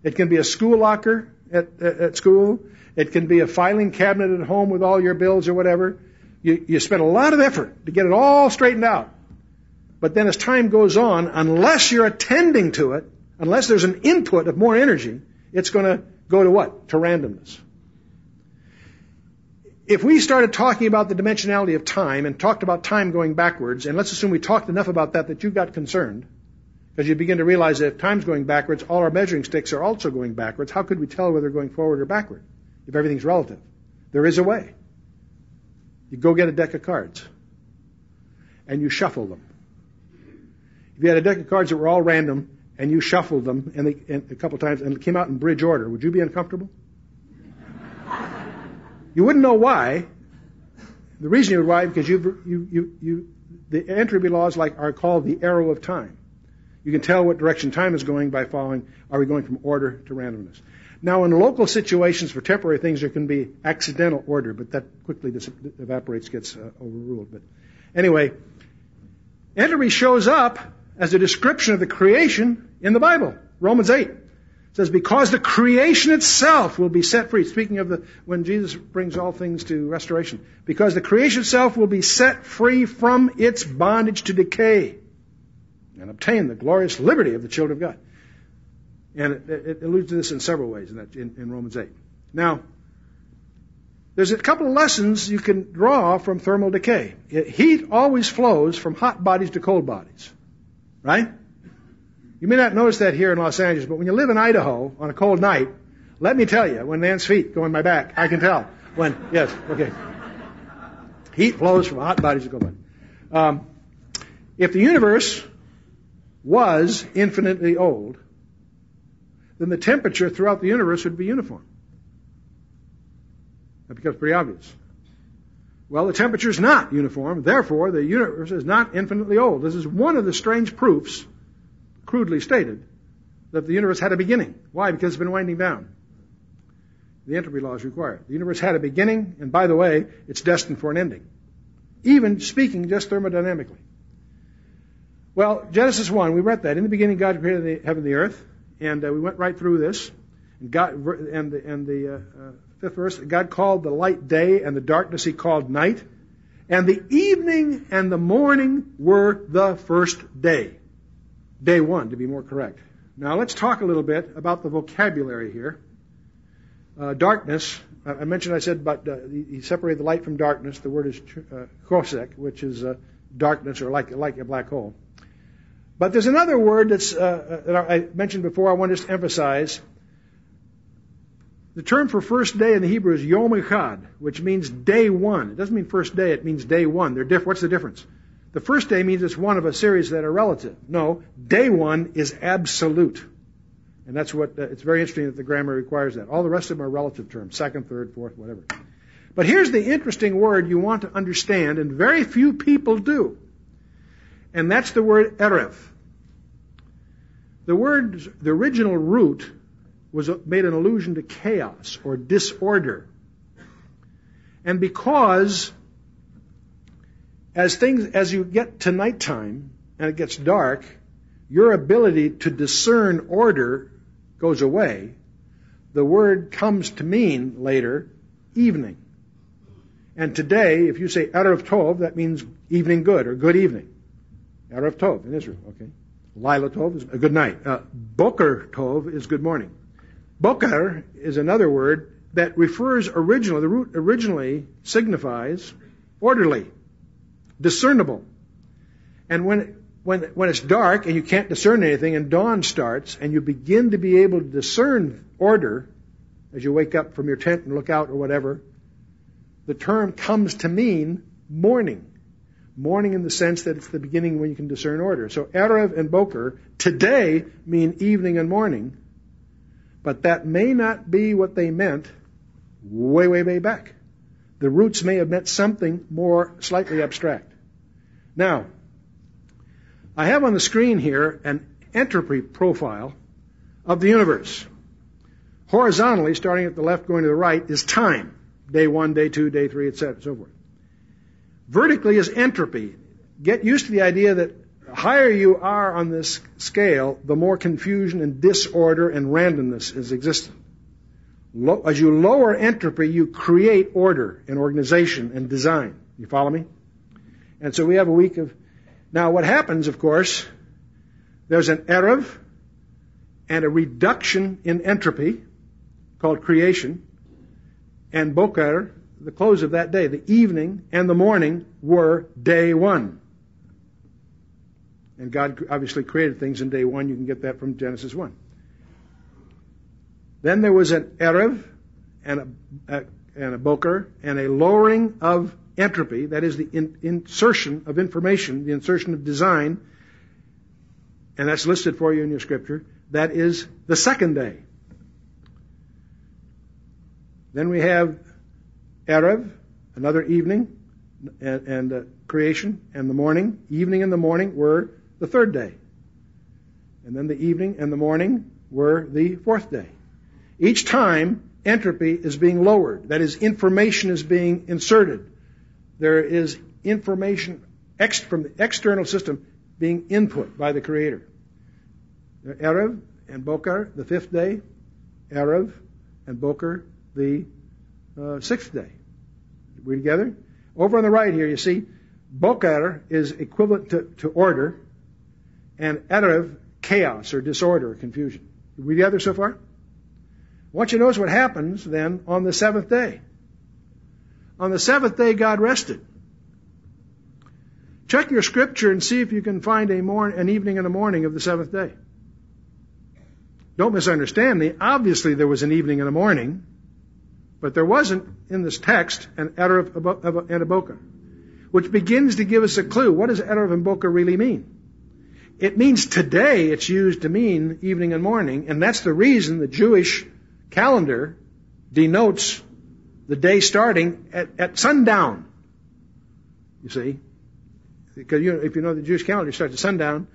It can be a school locker at, at school. It can be a filing cabinet at home with all your bills or whatever. You, you spend a lot of effort to get it all straightened out. But then as time goes on, unless you're attending to it, unless there's an input of more energy, it's going to go to what? To randomness. If we started talking about the dimensionality of time and talked about time going backwards, and let's assume we talked enough about that that you got concerned, because you begin to realize that if time's going backwards, all our measuring sticks are also going backwards. How could we tell whether they're going forward or backward if everything's relative? There is a way. You go get a deck of cards and you shuffle them. If you had a deck of cards that were all random and you shuffled them and, they, and a couple times and it came out in bridge order, would you be uncomfortable? you wouldn't know why. The reason you would why because you you you you the entropy laws like are called the arrow of time. You can tell what direction time is going by following, are we going from order to randomness? Now, in local situations for temporary things, there can be accidental order, but that quickly evaporates, gets uh, overruled. But anyway, entropy shows up as a description of the creation in the Bible. Romans 8 says, because the creation itself will be set free. Speaking of the, when Jesus brings all things to restoration. Because the creation itself will be set free from its bondage to decay and obtain the glorious liberty of the children of God. And it, it alludes to this in several ways in, that, in, in Romans 8. Now, there's a couple of lessons you can draw from thermal decay. Heat always flows from hot bodies to cold bodies. Right? You may not notice that here in Los Angeles, but when you live in Idaho on a cold night, let me tell you, when Nan's feet go in my back, I can tell. When, yes, okay. Heat flows from hot bodies to cold bodies. Um, if the universe was infinitely old, then the temperature throughout the universe would be uniform. That becomes pretty obvious. Well, the temperature is not uniform, therefore the universe is not infinitely old. This is one of the strange proofs, crudely stated, that the universe had a beginning. Why? Because it's been winding down. The entropy law is required. The universe had a beginning, and by the way, it's destined for an ending. Even speaking just thermodynamically. Well, Genesis 1, we read that. In the beginning, God created the heaven and the earth, and uh, we went right through this. And, God, and the, and the uh, uh, fifth verse, God called the light day, and the darkness he called night. And the evening and the morning were the first day. Day one, to be more correct. Now let's talk a little bit about the vocabulary here. Uh, darkness, I mentioned, I said, about uh, he separated the light from darkness. The word is uh, chosek, which is uh, darkness or like like a black hole. But there's another word that's, uh, uh, that I mentioned before I want to emphasize. The term for first day in the Hebrew is Yom Echad, which means day one. It doesn't mean first day, it means day one. They're diff- what's the difference? The first day means it's one of a series that are relative. No, day one is absolute. And that's what, uh, it's very interesting that the grammar requires that. All the rest of them are relative terms, second, third, fourth, whatever. But here's the interesting word you want to understand, and very few people do. And that's the word erev. The word, the original root was made an allusion to chaos or disorder. And because as things, as you get to nighttime and it gets dark, your ability to discern order goes away. The word comes to mean later evening. And today, if you say Erev Tov, that means evening good or good evening. Erev Tov in Israel, okay? Lila Tov is a good night. Uh, Boker Tov is good morning. Boker is another word that refers originally, the root originally signifies orderly, discernible. And when, when, when it's dark and you can't discern anything and dawn starts and you begin to be able to discern order as you wake up from your tent and look out or whatever, the term comes to mean morning. Morning in the sense that it's the beginning when you can discern order. So Erev and Boker today mean evening and morning, but that may not be what they meant way, way, way back. The roots may have meant something more slightly abstract. Now, I have on the screen here an entropy profile of the universe. Horizontally, starting at the left, going to the right, is time. Day one, day two, day three, etc., so forth. Vertically is entropy. Get used to the idea that higher you are on this scale, the more confusion and disorder and randomness is existent. As you lower entropy, you create order and organization and design. You follow me? And so we have a week of. Now, what happens, of course, there's an Erev and a reduction in entropy called creation, and Boker, the close of that day, the evening and the morning were day one. And God obviously created things in day one. You can get that from Genesis 1. Then there was an Erev and a, a, and a Boker and a lowering of entropy, that is the in, insertion of information, the insertion of design, and that's listed for you in your scripture. That is the second day. Then we have Erev, another evening, and, and uh, creation, and the morning. Evening and the morning were the third day. And then the evening and the morning were the fourth day. Each time, entropy is being lowered. That is, information is being inserted. There is information ex- from the external system being input by the Creator. Erev and Boker, the fifth day. Erev and Boker, the uh, sixth day. We together? Over on the right here, you see, Boker is equivalent to, to order, and Erev, chaos or disorder or confusion. We together so far? I want you to notice what happens then on the seventh day. On the seventh day, God rested. Check your scripture and see if you can find a morning, an evening and a morning of the seventh day. Don't misunderstand me. Obviously, there was an evening and a morning, but there wasn't in this text an Erev and a Boker, which begins to give us a clue. What does Erev and Boker really mean? It means today it's used to mean evening and morning, and that's the reason the Jewish calendar denotes the day starting at, at sundown. You see? Because you if you know the Jewish calendar starts at sundown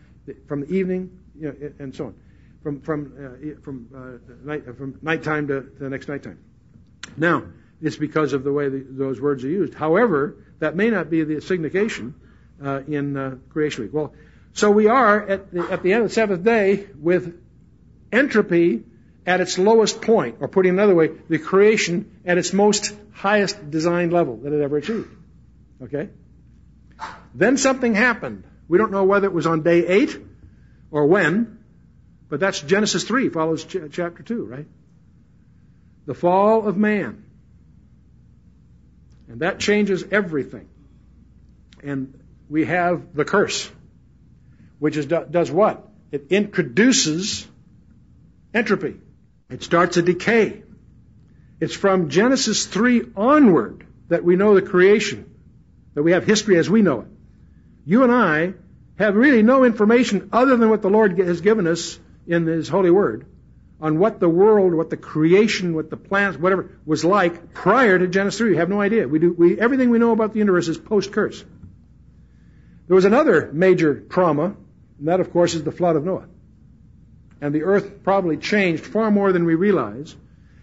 from the evening, you know, and so on, from from uh, from uh, night from nighttime to, to the next nighttime. Now, it's because of the way the, those words are used. However, that may not be the signification uh, in uh, creation week. Well, so we are at the, at the end of the seventh day with entropy at its lowest point, or putting another way, the creation at its most highest design level that it ever achieved. Okay? Then something happened. We don't know whether it was on day eight or when, but that's Genesis 3, follows ch- chapter 2, right? The fall of man. And that changes everything. And we have the curse, which is, does what? It introduces entropy. It starts a decay. It's from Genesis 3 onward that we know the creation, that we have history as we know it. You and I have really no information other than what the Lord has given us in His holy word on what the world, what the creation, what the plants, whatever was like prior to Genesis 3. We have no idea. We do, we, everything we know about the universe is post-curse. There was another major trauma, and that of course is the flood of Noah and the earth probably changed far more than we realize.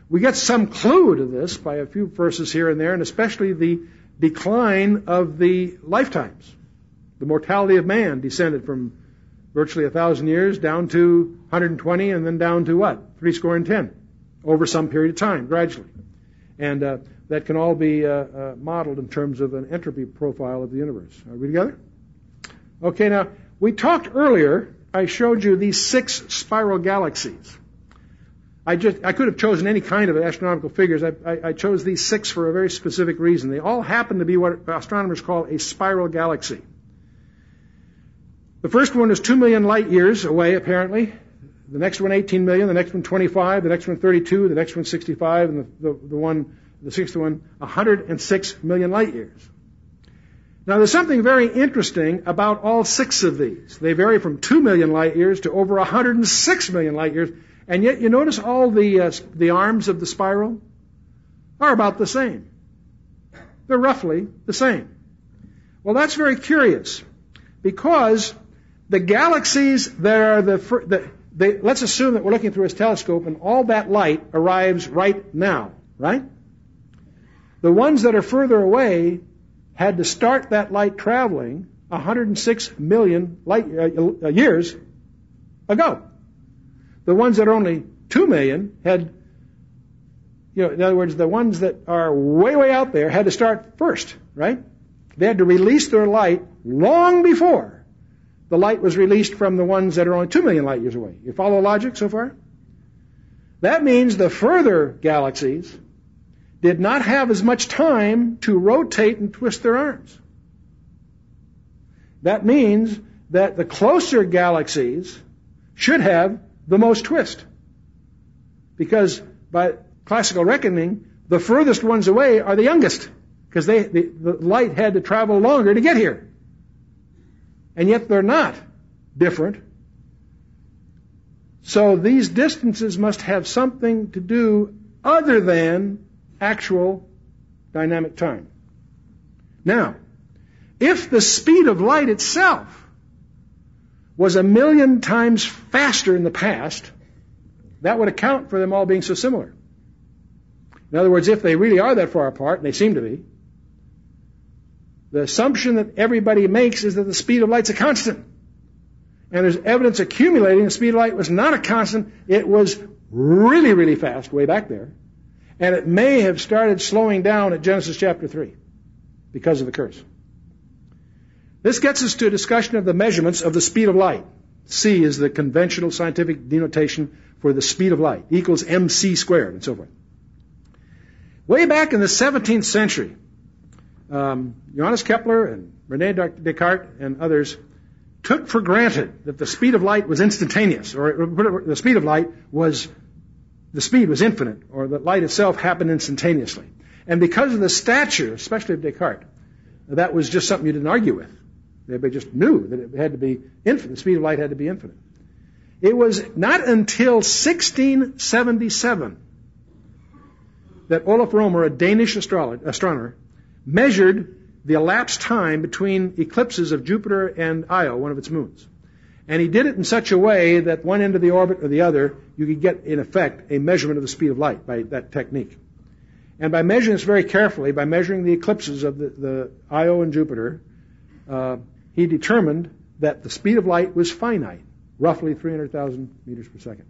We get some clue to this by a few verses here and there, and especially the decline of the lifetimes. The mortality of man descended from virtually a thousand years down to 120 and then down to what? Three score and ten over some period of time, gradually. And uh, that can all be uh, uh, modeled in terms of an entropy profile of the universe. Are we together? Okay, now, we talked earlier I showed you these six spiral galaxies. I just I could have chosen any kind of astronomical figures. I, I, I, chose these six for a very specific reason. They all happen to be what astronomers call a spiral galaxy. The first one is 2 million light years away, apparently. The next one 18 million, the next one 25, the next one 32, the next one 65, and the, the, the one, the sixth one 106 million light years. Now there's something very interesting about all six of these. They vary from 2 million light years to over 106 million light years, and yet you notice all the, uh, the arms of the spiral are about the same. They're roughly the same. Well, that's very curious because the galaxies that are the, the they, let's assume that we're looking through a telescope and all that light arrives right now, right? The ones that are further away had to start that light traveling 106 million light uh, uh, years ago. The ones that are only 2 million had, you know, in other words, the ones that are way, way out there had to start first, right? They had to release their light long before the light was released from the ones that are only 2 million light years away. You follow logic so far? That means the further galaxies did not have as much time to rotate and twist their arms. That means that the closer galaxies should have the most twist. Because by classical reckoning, the furthest ones away are the youngest. Because they, the, the light had to travel longer to get here. And yet they're not different. So these distances must have something to do other than actual dynamic time. Now, if the speed of light itself was a million times faster in the past, that would account for them all being so similar. In other words, if they really are that far apart, and they seem to be, the assumption that everybody makes is that the speed of light's a constant. And there's evidence accumulating the speed of light was not a constant. It was really, really fast way back there. And it may have started slowing down at Genesis chapter 3 because of the curse. This gets us to a discussion of the measurements of the speed of light. C is the conventional scientific denotation for the speed of light, equals mc squared, and so forth. Way back in the 17th century, um, Johannes Kepler and Rene Descartes and others took for granted that the speed of light was instantaneous, or the speed of light was the speed was infinite, or that light itself happened instantaneously. And because of the stature, especially of Descartes, that was just something you didn't argue with. They just knew that it had to be infinite. The speed of light had to be infinite. It was not until 1677 that Olaf Rømer, a Danish astronomer, measured the elapsed time between eclipses of Jupiter and Io, one of its moons. And he did it in such a way that one end of the orbit or the other, you could get, in effect, a measurement of the speed of light by that technique. And by measuring this very carefully, by measuring the eclipses of the, the Io and Jupiter, uh, he determined that the speed of light was finite, roughly 300,000 meters per second.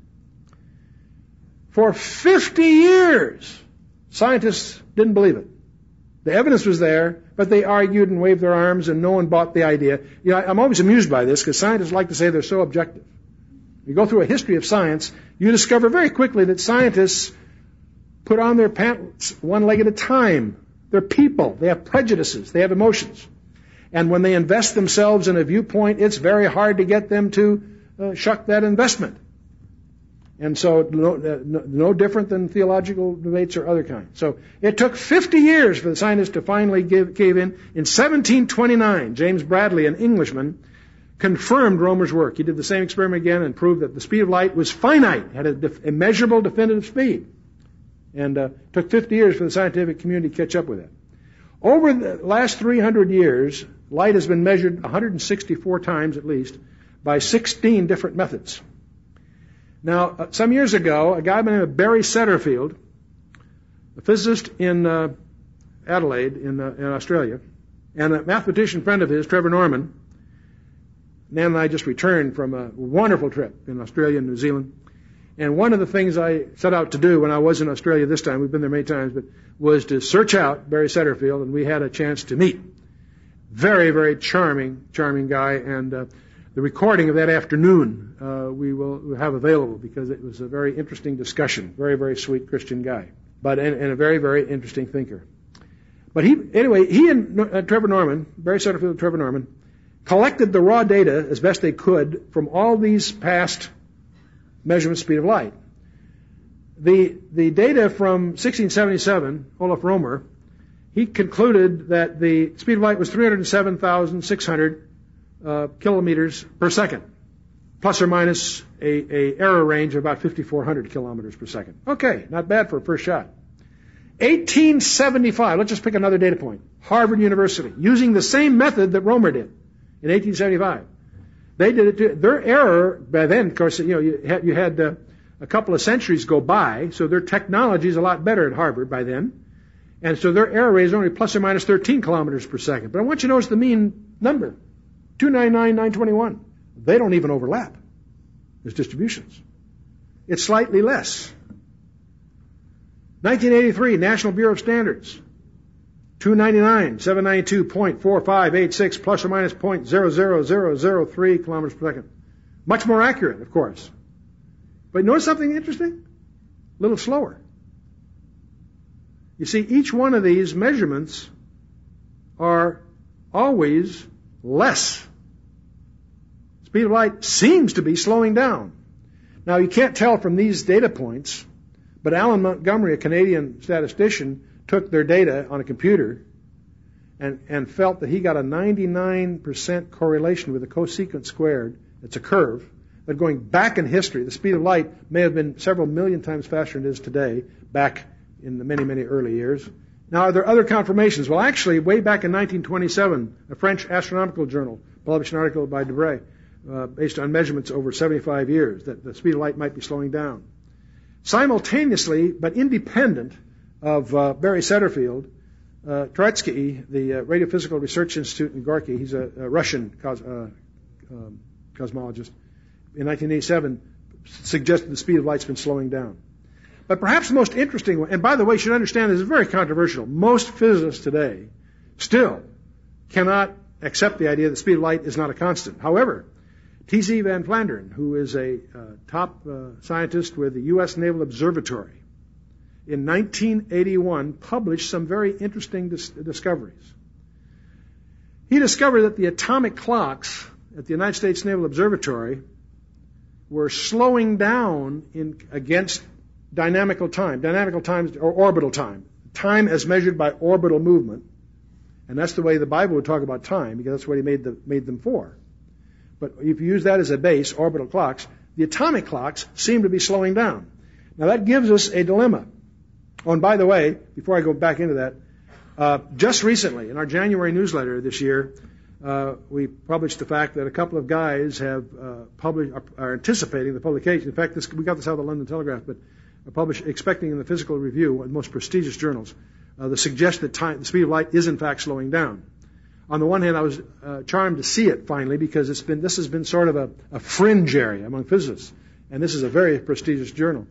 For 50 years, scientists didn't believe it. The evidence was there, but they argued and waved their arms, and no one bought the idea. You know, I'm always amused by this because scientists like to say they're so objective. You go through a history of science, you discover very quickly that scientists put on their pants one leg at a time. They're people. They have prejudices. They have emotions. And when they invest themselves in a viewpoint, it's very hard to get them to uh, shuck that investment. And so, no, no, different than theological debates or other kinds. So, it took 50 years for the scientists to finally give, cave in. In 1729, James Bradley, an Englishman, confirmed Rømer's work. He did the same experiment again and proved that the speed of light was finite, had a, def- a measurable, definitive speed. And uh, it took 50 years for the scientific community to catch up with it. Over the last 300 years, light has been measured 164 times at least by 16 different methods. Now, uh, some years ago, a guy by the name of Barry Setterfield, a physicist in uh, Adelaide, in, uh, in, Australia, and a mathematician friend of his, Trevor Norman, Nan and I just returned from a wonderful trip in Australia and New Zealand. And one of the things I set out to do when I was in Australia this time, we've been there many times, but was to search out Barry Setterfield, and we had a chance to meet. Very, very charming, charming guy, and uh, the recording of that afternoon uh, we will have available because it was a very interesting discussion. Very, very sweet Christian guy, but and, and a very, very interesting thinker. But he, anyway, he and uh, Trevor Norman, Barry Setterfield and Trevor Norman, collected the raw data as best they could from all these past measurements of speed of light. The, the data from 1677, Olaf Römer, he concluded that the speed of light was 307,600 uh, kilometers per second, plus or minus a, a error range of about 5,400 kilometers per second. Okay, not bad for a first shot. 1875, let's just pick another data point. Harvard University, using the same method that Römer did in 1875. They did it too. Their error by then, of course, you know, you had, you had uh, a couple of centuries go by, so their technology is a lot better at Harvard by then. And so their error rate is only plus or minus 13 kilometers per second. But I want you to notice the mean number 299,921. They don't even overlap as distributions. It's slightly less. 1983, National Bureau of Standards. 299, 792.4586 plus or minus 0.00003 kilometers per second. Much more accurate, of course. But notice something interesting? A little slower. You see, each one of these measurements are always less. Speed of light seems to be slowing down. Now, you can't tell from these data points, but Alan Montgomery, a Canadian statistician, took their data on a computer and, and felt that he got a 99% correlation with the cosecant squared. It's a curve. But going back in history, the speed of light may have been several million times faster than it is today, back in the many, many early years. Now, are there other confirmations? Well, actually, way back in 1927, a French astronomical journal published an article by de Bray, uh, based on measurements over 75 years, that the speed of light might be slowing down. Simultaneously, but independent, of uh, Barry Setterfield, uh, Troitskii, the uh, Radiophysical Research Institute in Gorky, he's a, a Russian cos- uh, um, cosmologist, in 1987 suggested the speed of light's been slowing down. But perhaps the most interesting one, and by the way, you should understand this is very controversial. Most physicists today still cannot accept the idea that the speed of light is not a constant. However, T.Z. Van Flandern, who is a uh, top uh, scientist with the U.S. Naval Observatory, in 1981 published some very interesting dis- discoveries. He discovered that the atomic clocks at the United States Naval Observatory were slowing down in, against dynamical time, dynamical time or orbital time, time as measured by orbital movement. And that's the way the Bible would talk about time because that's what he made, the, made them for. But if you use that as a base, orbital clocks, the atomic clocks seem to be slowing down. Now that gives us a dilemma. Oh, and by the way, before I go back into that, uh, just recently in our January newsletter this year, uh, we published the fact that a couple of guys have uh, published are, are, anticipating the publication. In fact, this, we got this out of the London Telegraph, but are published expecting in the Physical Review, one of the most prestigious journals, uh, the suggest that time, the speed of light is in fact slowing down. On the one hand, I was uh, charmed to see it finally because it's been this has been sort of a, a fringe area among physicists, and this is a very prestigious journal.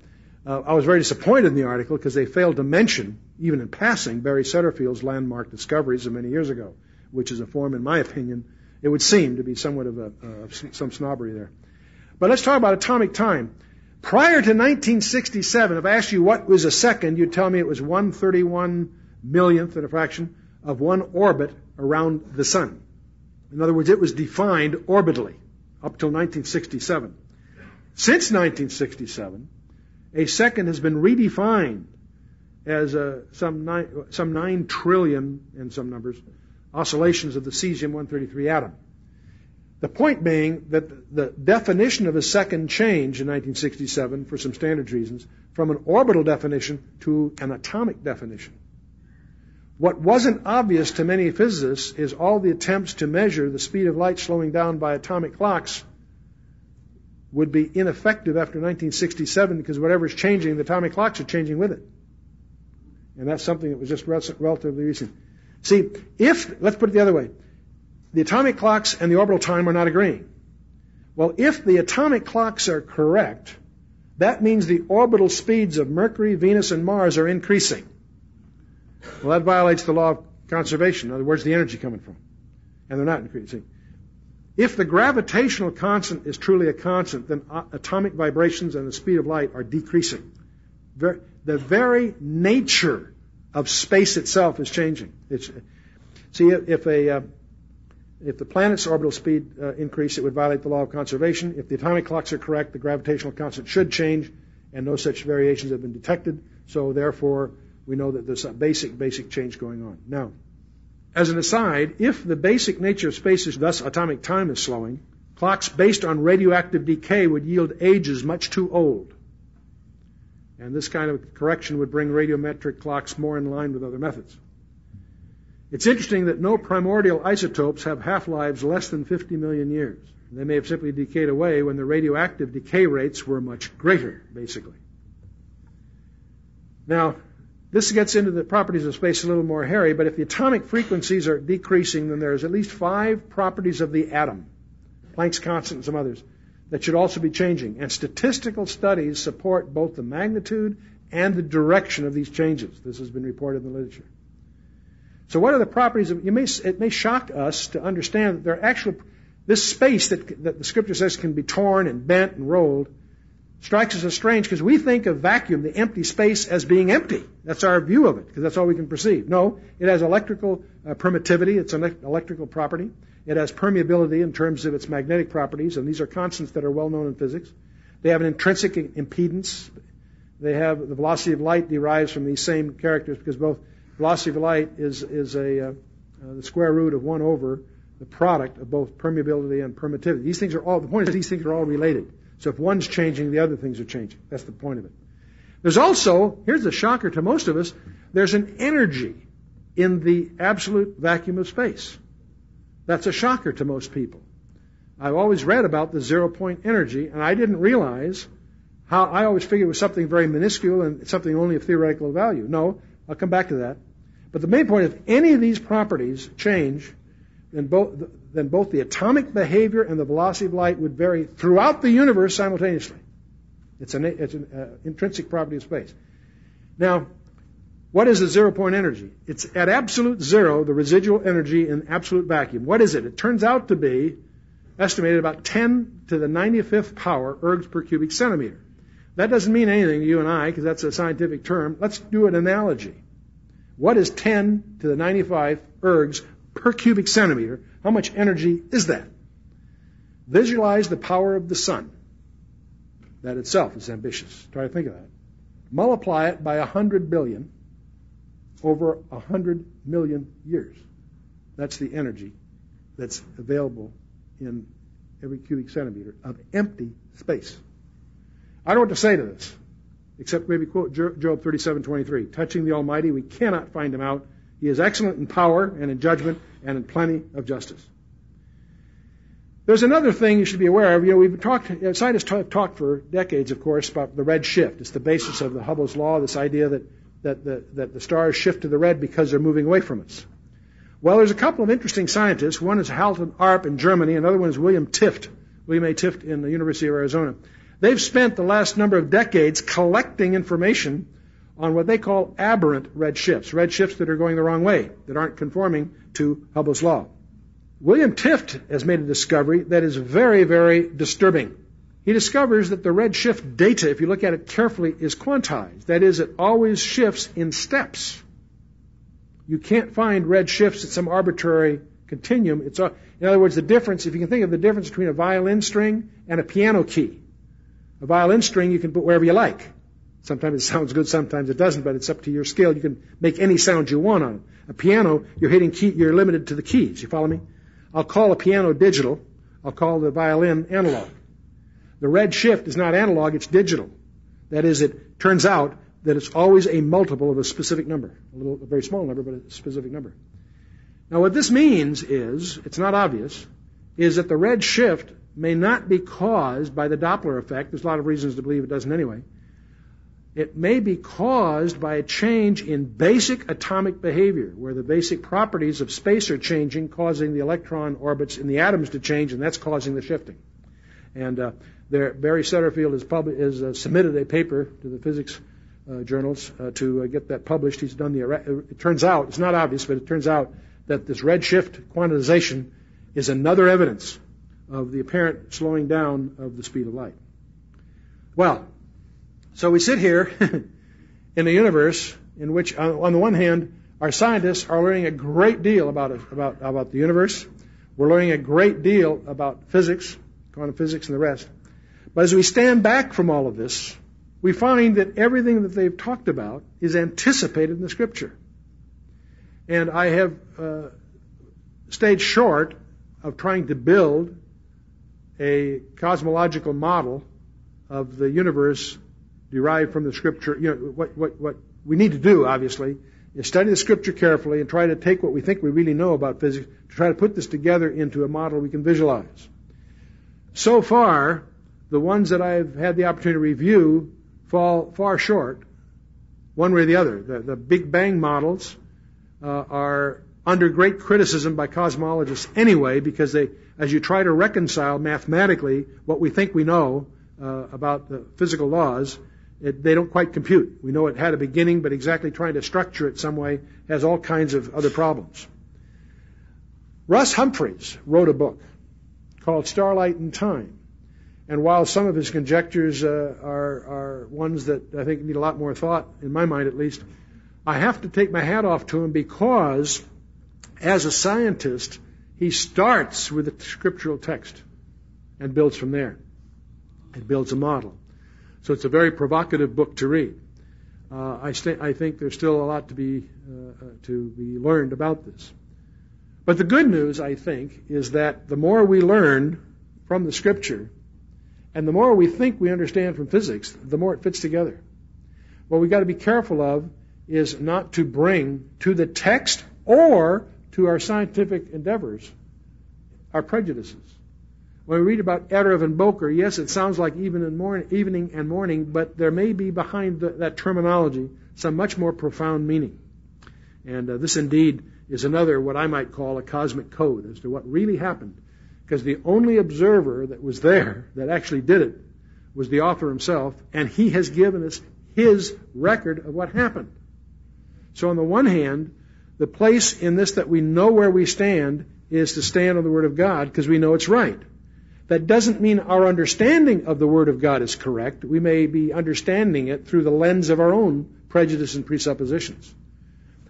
Uh, I was very disappointed in the article because they failed to mention, even in passing, Barry Setterfield's landmark discoveries of many years ago, which is a form, in my opinion, it would seem to be somewhat of a, uh, some snobbery there. But let's talk about atomic time. Prior to 1967, if I asked you what was a second, you'd tell me it was 131 millionth in a fraction of one orbit around the sun. In other words, it was defined orbitally up till 1967. Since 1967, a second has been redefined as uh, some, nine, some 9 trillion, in some numbers, oscillations of the cesium-133 atom. The point being that the definition of a second changed in 1967 for some standards reasons from an orbital definition to an atomic definition. What wasn't obvious to many physicists is all the attempts to measure the speed of light slowing down by atomic clocks would be ineffective after 1967 because whatever's changing, the atomic clocks are changing with it. And that's something that was just relatively recent. See, if, let's put it the other way, the atomic clocks and the orbital time are not agreeing. Well, if the atomic clocks are correct, that means the orbital speeds of Mercury, Venus, and Mars are increasing. Well, that violates the law of conservation. In other words, the energy coming from. And they're not increasing. If the gravitational constant is truly a constant, then atomic vibrations and the speed of light are decreasing. The very nature of space itself is changing. It's, see, if a, uh, If the planet's orbital speed uh, increased, it would violate the law of conservation. If the atomic clocks are correct, the gravitational constant should change, and no such variations have been detected. So therefore, we know that there's a basic, basic change going on. Now, as an aside, if the basic nature of space is thus atomic time is slowing, clocks based on radioactive decay would yield ages much too old. And this kind of correction would bring radiometric clocks more in line with other methods. It's interesting that no primordial isotopes have half-lives less than 50 million years. They may have simply decayed away when the radioactive decay rates were much greater, basically. Now, this gets into the properties of space a little more hairy, but if the atomic frequencies are decreasing, then there's at least five properties of the atom, Planck's constant and some others, that should also be changing. And statistical studies support both the magnitude and the direction of these changes. This has been reported in the literature. So what are the properties of, may, it may shock us to understand that there are actual, this space that, that the scripture says can be torn and bent and rolled strikes us as strange because we think of vacuum, the empty space, as being empty. That's our view of it because that's all we can perceive. No, it has electrical uh, permittivity. It's an electrical property. It has permeability in terms of its magnetic properties, and these are constants that are well known in physics. They have an intrinsic impedance. They have the velocity of light derives from these same characters because both velocity of light is is a uh, uh, the square root of one over the product of both permeability and permittivity. These things are all the point is these things are all related. So if one's changing, the other things are changing. That's the point of it. There's also, here's a shocker to most of us, there's an energy in the absolute vacuum of space. That's a shocker to most people. I've always read about the zero point energy, and I didn't realize how I always figured it was something very minuscule and something only of theoretical value. No, I'll come back to that. But the main point, if any of these properties change, then both, then both the atomic behavior and the velocity of light would vary throughout the universe simultaneously. It's an, it's an uh, intrinsic property of space. Now, what is the zero point energy? It's at absolute zero, the residual energy in absolute vacuum. What is it? It turns out to be estimated about 10 to the 95th power ergs per cubic centimeter. That doesn't mean anything to you and I because that's a scientific term. Let's do an analogy. What is 10 to the 95 ergs per cubic centimeter? How much energy is that? Visualize the power of the sun. That itself is ambitious. Try to think of that. Multiply it by 100 billion over 100 million years. That's the energy that's available in every cubic centimeter of empty space. I don't know what to say to this, except maybe quote Job 37:23. Touching the Almighty, we cannot find him out. He is excellent in power and in judgment and in plenty of justice. There's another thing you should be aware of. You know, we've talked, scientists have talked for decades, of course, about the red shift. It's the basis of the Hubble's law, this idea that that the, that the stars shift to the red because they're moving away from us. Well, there's a couple of interesting scientists. One is Halton Arp in Germany, another one is William Tifft, William A. Tifft in the University of Arizona. They've spent the last number of decades collecting information on what they call aberrant red shifts, red shifts that are going the wrong way, that aren't conforming to Hubble's law. William Tifft has made a discovery that is very, very disturbing he discovers that the redshift data, if you look at it carefully, is quantized. That is, it always shifts in steps. You can't find red shifts at some arbitrary continuum. It's in other words, the difference, if you can think of the difference between a violin string and a piano key. A violin string you can put wherever you like. Sometimes it sounds good, sometimes it doesn't, but it's up to your skill. You can make any sound you want on it. A piano, you're hitting key, you're limited to the keys. You follow me? I'll call a piano digital. I'll call the violin analog. The red shift is not analog, it's digital. That is, it turns out that it's always a multiple of a specific number. A little, a very small number, but a specific number. Now what this means is, it's not obvious, is that the red shift may not be caused by the Doppler effect. There's a lot of reasons to believe it doesn't anyway. It may be caused by a change in basic atomic behavior, where the basic properties of space are changing, causing the electron orbits in the atoms to change, and that's causing the shifting. And uh, there, Barry Setterfield has, pub- has uh, submitted a paper to the physics uh, journals uh, to uh, get that published. He's done the. It turns out it's not obvious, but it turns out that this redshift quantization is another evidence of the apparent slowing down of the speed of light. Well, so we sit here in a universe in which, on the one hand, our scientists are learning a great deal about about about the universe. We're learning a great deal about physics, quantum physics, and the rest. But as we stand back from all of this, we find that everything that they've talked about is anticipated in the Scripture. And I have uh, stayed short of trying to build a cosmological model of the universe derived from the Scripture. You know, what, what, what we need to do, obviously, is study the Scripture carefully and try to take what we think we really know about physics to try to put this together into a model we can visualize. So far, the ones that I've had the opportunity to review fall far short, one way or the other. The, the Big Bang models uh, are under great criticism by cosmologists anyway, because they, as you try to reconcile mathematically what we think we know uh, about the physical laws, it, they don't quite compute. We know it had a beginning, but exactly trying to structure it some way has all kinds of other problems. Russ Humphreys wrote a book called Starlight and Time. And while some of his conjectures uh, are, are ones that I think need a lot more thought, in my mind at least, I have to take my hat off to him because, as a scientist, he starts with the scriptural text and builds from there. It builds a model. So it's a very provocative book to read. Uh, I, st- I, think there's still a lot to be uh, uh, to be learned about this. But the good news, I think, is that the more we learn from the Scripture, and the more we think we understand from physics, the more it fits together. What we've got to be careful of is not to bring to the text or to our scientific endeavors our prejudices. When we read about Erev and Boker, yes, it sounds like even in morning, evening and morning, but there may be behind the, that terminology some much more profound meaning. And uh, this indeed is another, what I might call a cosmic code as to what really happened because the only observer that was there that actually did it was the author himself, and he has given us his record of what happened. So on the one hand, the place in this that we know where we stand is to stand on the Word of God because we know it's right. That doesn't mean our understanding of the Word of God is correct. We may be understanding it through the lens of our own prejudice and presuppositions.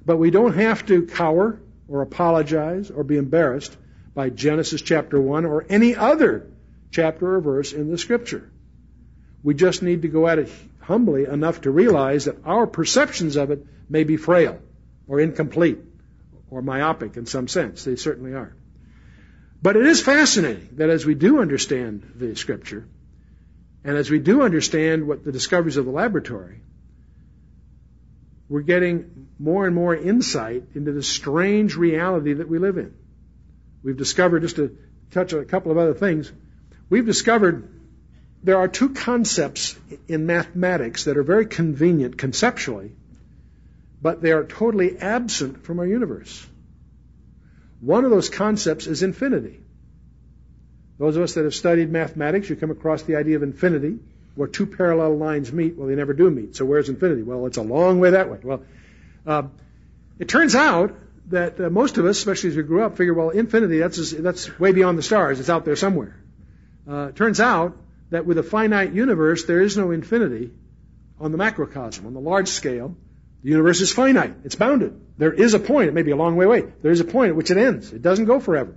But we don't have to cower or apologize or be embarrassed by Genesis chapter 1 or any other chapter or verse in the scripture. We just need to go at it humbly enough to realize that our perceptions of it may be frail or incomplete or myopic in some sense. They certainly are. But it is fascinating that as we do understand the scripture, and as we do understand what the discoveries of the laboratory, we're getting more and more insight into the strange reality that we live in. We've discovered, just to touch on a couple of other things, we've discovered there are two concepts in mathematics that are very convenient conceptually, but they are totally absent from our universe. One of those concepts is infinity. Those of us that have studied mathematics, you come across the idea of infinity, where two parallel lines meet. Well, they never do meet. So where's infinity? Well, it's a long way that way. Well, uh, it turns out that uh, most of us, especially as we grew up, figure, well, infinity, that's, that's way beyond the stars. It's out there somewhere. Uh, turns out that with a finite universe, there is no infinity on the macrocosm. On the large scale, the universe is finite. It's bounded. There is a point. It may be a long way away. There is a point at which it ends. It doesn't go forever.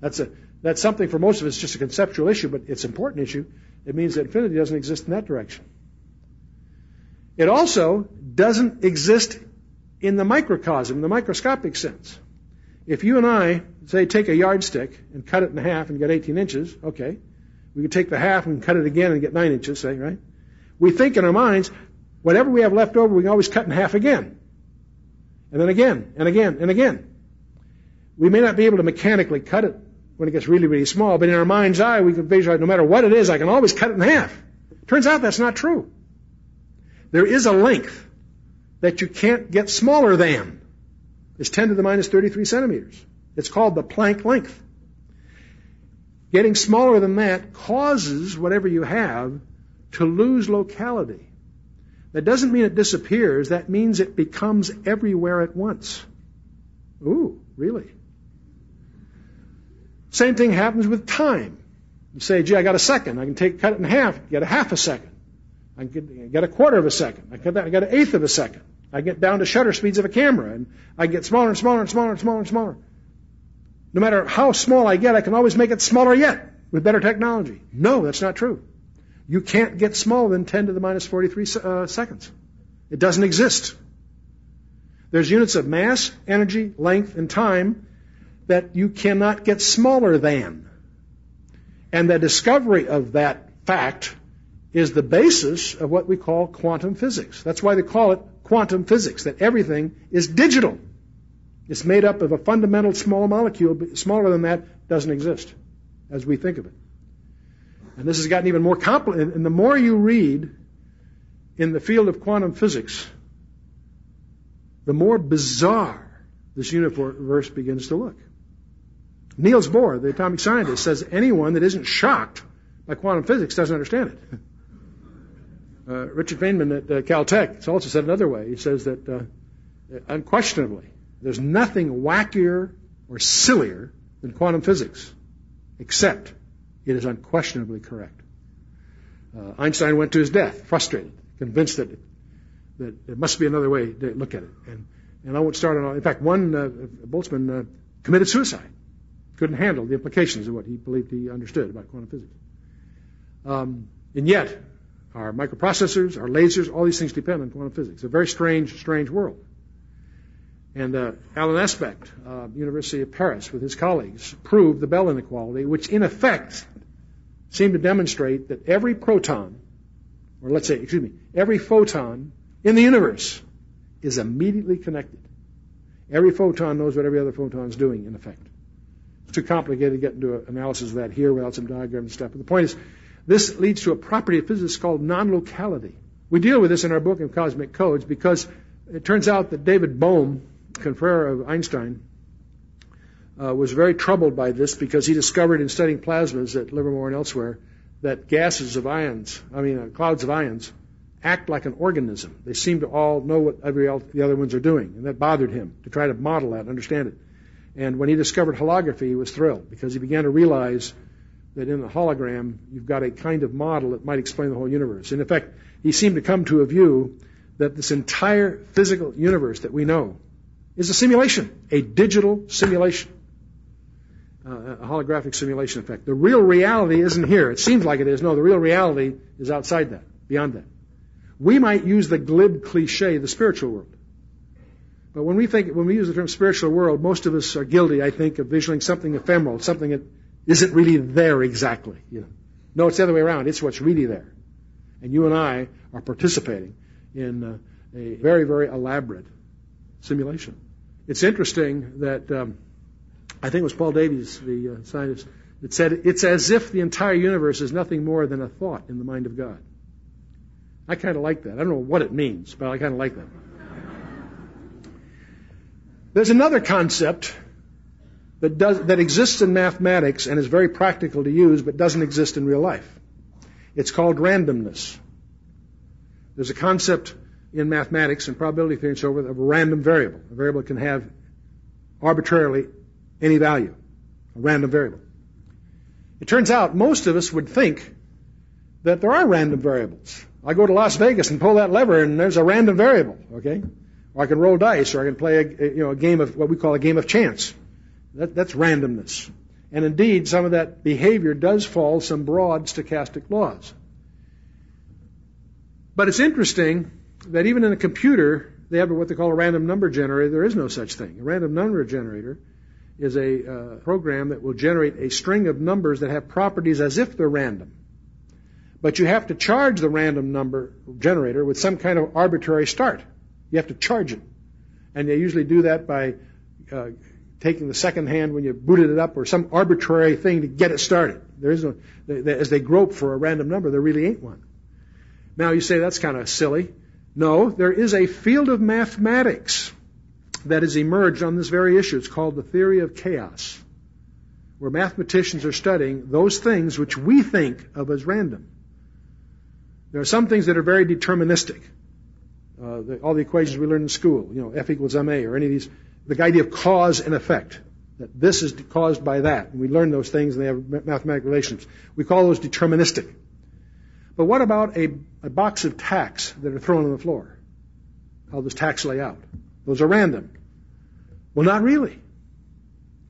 That's a, that's something for most of us, just a conceptual issue, but it's an important issue. It means that infinity doesn't exist in that direction. It also doesn't exist in the microcosm, in the microscopic sense. If you and I, say, take a yardstick and cut it in half and get 18 inches, okay. We could take the half and cut it again and get 9 inches, say, right? We think in our minds, whatever we have left over, we can always cut in half again. And then again, and again, and again. We may not be able to mechanically cut it when it gets really, really small, but in our mind's eye, we can visualize no matter what it is, I can always cut it in half. Turns out that's not true. There is a length that you can't get smaller than. It's 10 to the minus 33 centimeters. It's called the Planck length. Getting smaller than that causes whatever you have to lose locality. That doesn't mean it disappears. That means it becomes everywhere at once. Ooh, really? Same thing happens with time. You say, gee, I got a second. I can take, cut it in half, get a half a second. I get, get a quarter of a second. I get, I get an eighth of a second. I get down to shutter speeds of a camera, and I get smaller and smaller and smaller and smaller and smaller. no matter how small I get, I can always make it smaller yet with better technology. No, that's not true. You can't get smaller than 10 to the minus 43 uh, seconds. It doesn't exist. There's units of mass, energy, length, and time that you cannot get smaller than. And the discovery of that fact is the basis of what we call quantum physics. That's why they call it quantum physics, that everything is digital. It's made up of a fundamental small molecule, but smaller than that doesn't exist as we think of it. And this has gotten even more complicated. And the more you read in the field of quantum physics, the more bizarre this universe begins to look. Niels Bohr, the atomic scientist, says anyone that isn't shocked by quantum physics doesn't understand it. Uh, Richard Feynman at uh, Caltech has also said another way. He says that uh, unquestionably, there's nothing wackier or sillier than quantum physics, except it is unquestionably correct. Uh, Einstein went to his death, frustrated, convinced that that there must be another way to look at it. And, and I won't start on. In fact, one uh, Boltzmann uh, committed suicide. Couldn't handle the implications of what he believed he understood about quantum physics. Um, and yet, our microprocessors, our lasers, all these things depend on quantum physics. A very strange, strange world. And uh, Alain Aspect, uh, University of Paris, with his colleagues, proved the Bell inequality, which in effect seemed to demonstrate that every proton, or let's say, excuse me, every photon in the universe is immediately connected. Every photon knows what every other photon is doing, in effect. It's too complicated to get into an analysis of that here without some diagrams and stuff. But the point is, this leads to a property of physics called non-locality. We deal with this in our book in Cosmic Codes because it turns out that David Bohm, confrere of Einstein, uh, was very troubled by this because he discovered in studying plasmas at Livermore and elsewhere that gases of ions, I mean uh, clouds of ions, act like an organism. They seem to all know what every the other ones are doing, and that bothered him to try to model that, and understand it. And when he discovered holography, he was thrilled because he began to realize that in the hologram you've got a kind of model that might explain the whole universe. And in fact, he seemed to come to a view that this entire physical universe that we know is a simulation, a digital simulation, uh, a holographic simulation effect. The real reality isn't here. It seems like it is. No, the real reality is outside that, beyond that. We might use the glib cliche, the spiritual world. But when we think, when we use the term spiritual world, most of us are guilty, I think, of visualizing something ephemeral, something that isn't really there exactly. You know. No, it's the other way around. It's what's really there. And you and I are participating in uh, a very, very elaborate simulation. It's interesting that um, I think it was Paul Davies, the uh, scientist, that said it's as if the entire universe is nothing more than a thought in the mind of God. I kind of like that. I don't know what it means, but I kind of like that. There's another concept that, does, that exists in mathematics and is very practical to use, but doesn't exist in real life. It's called randomness. There's a concept in mathematics and probability theory and so forth of a random variable. A variable can have arbitrarily any value, a random variable. It turns out most of us would think that there are random variables. I go to Las Vegas and pull that lever, and there's a random variable. Okay, or I can roll dice, or I can play a, you know a game of what we call a game of chance. That, that's randomness. And indeed, some of that behavior does fall some broad stochastic laws. But it's interesting that even in a computer, they have what they call a random number generator. There is no such thing. A random number generator is a uh, program that will generate a string of numbers that have properties as if they're random. But you have to charge the random number generator with some kind of arbitrary start. You have to charge it. And they usually do that by uh, taking the second hand when you booted it up or some arbitrary thing to get it started. There is no, they, they, as they grope for a random number, there really ain't one. Now you say that's kind of silly. No, there is a field of mathematics that has emerged on this very issue. It's called the theory of chaos, where mathematicians are studying those things which we think of as random. There are some things that are very deterministic. Uh, the, all the equations we learn in school, you know, F equals ma, or any of these, the idea of cause and effect, that this is caused by that. And we learn those things and they have mathematical relations. We call those deterministic. But what about a, a box of tacks that are thrown on the floor? How does tacks lay out? Those are random. Well, not really.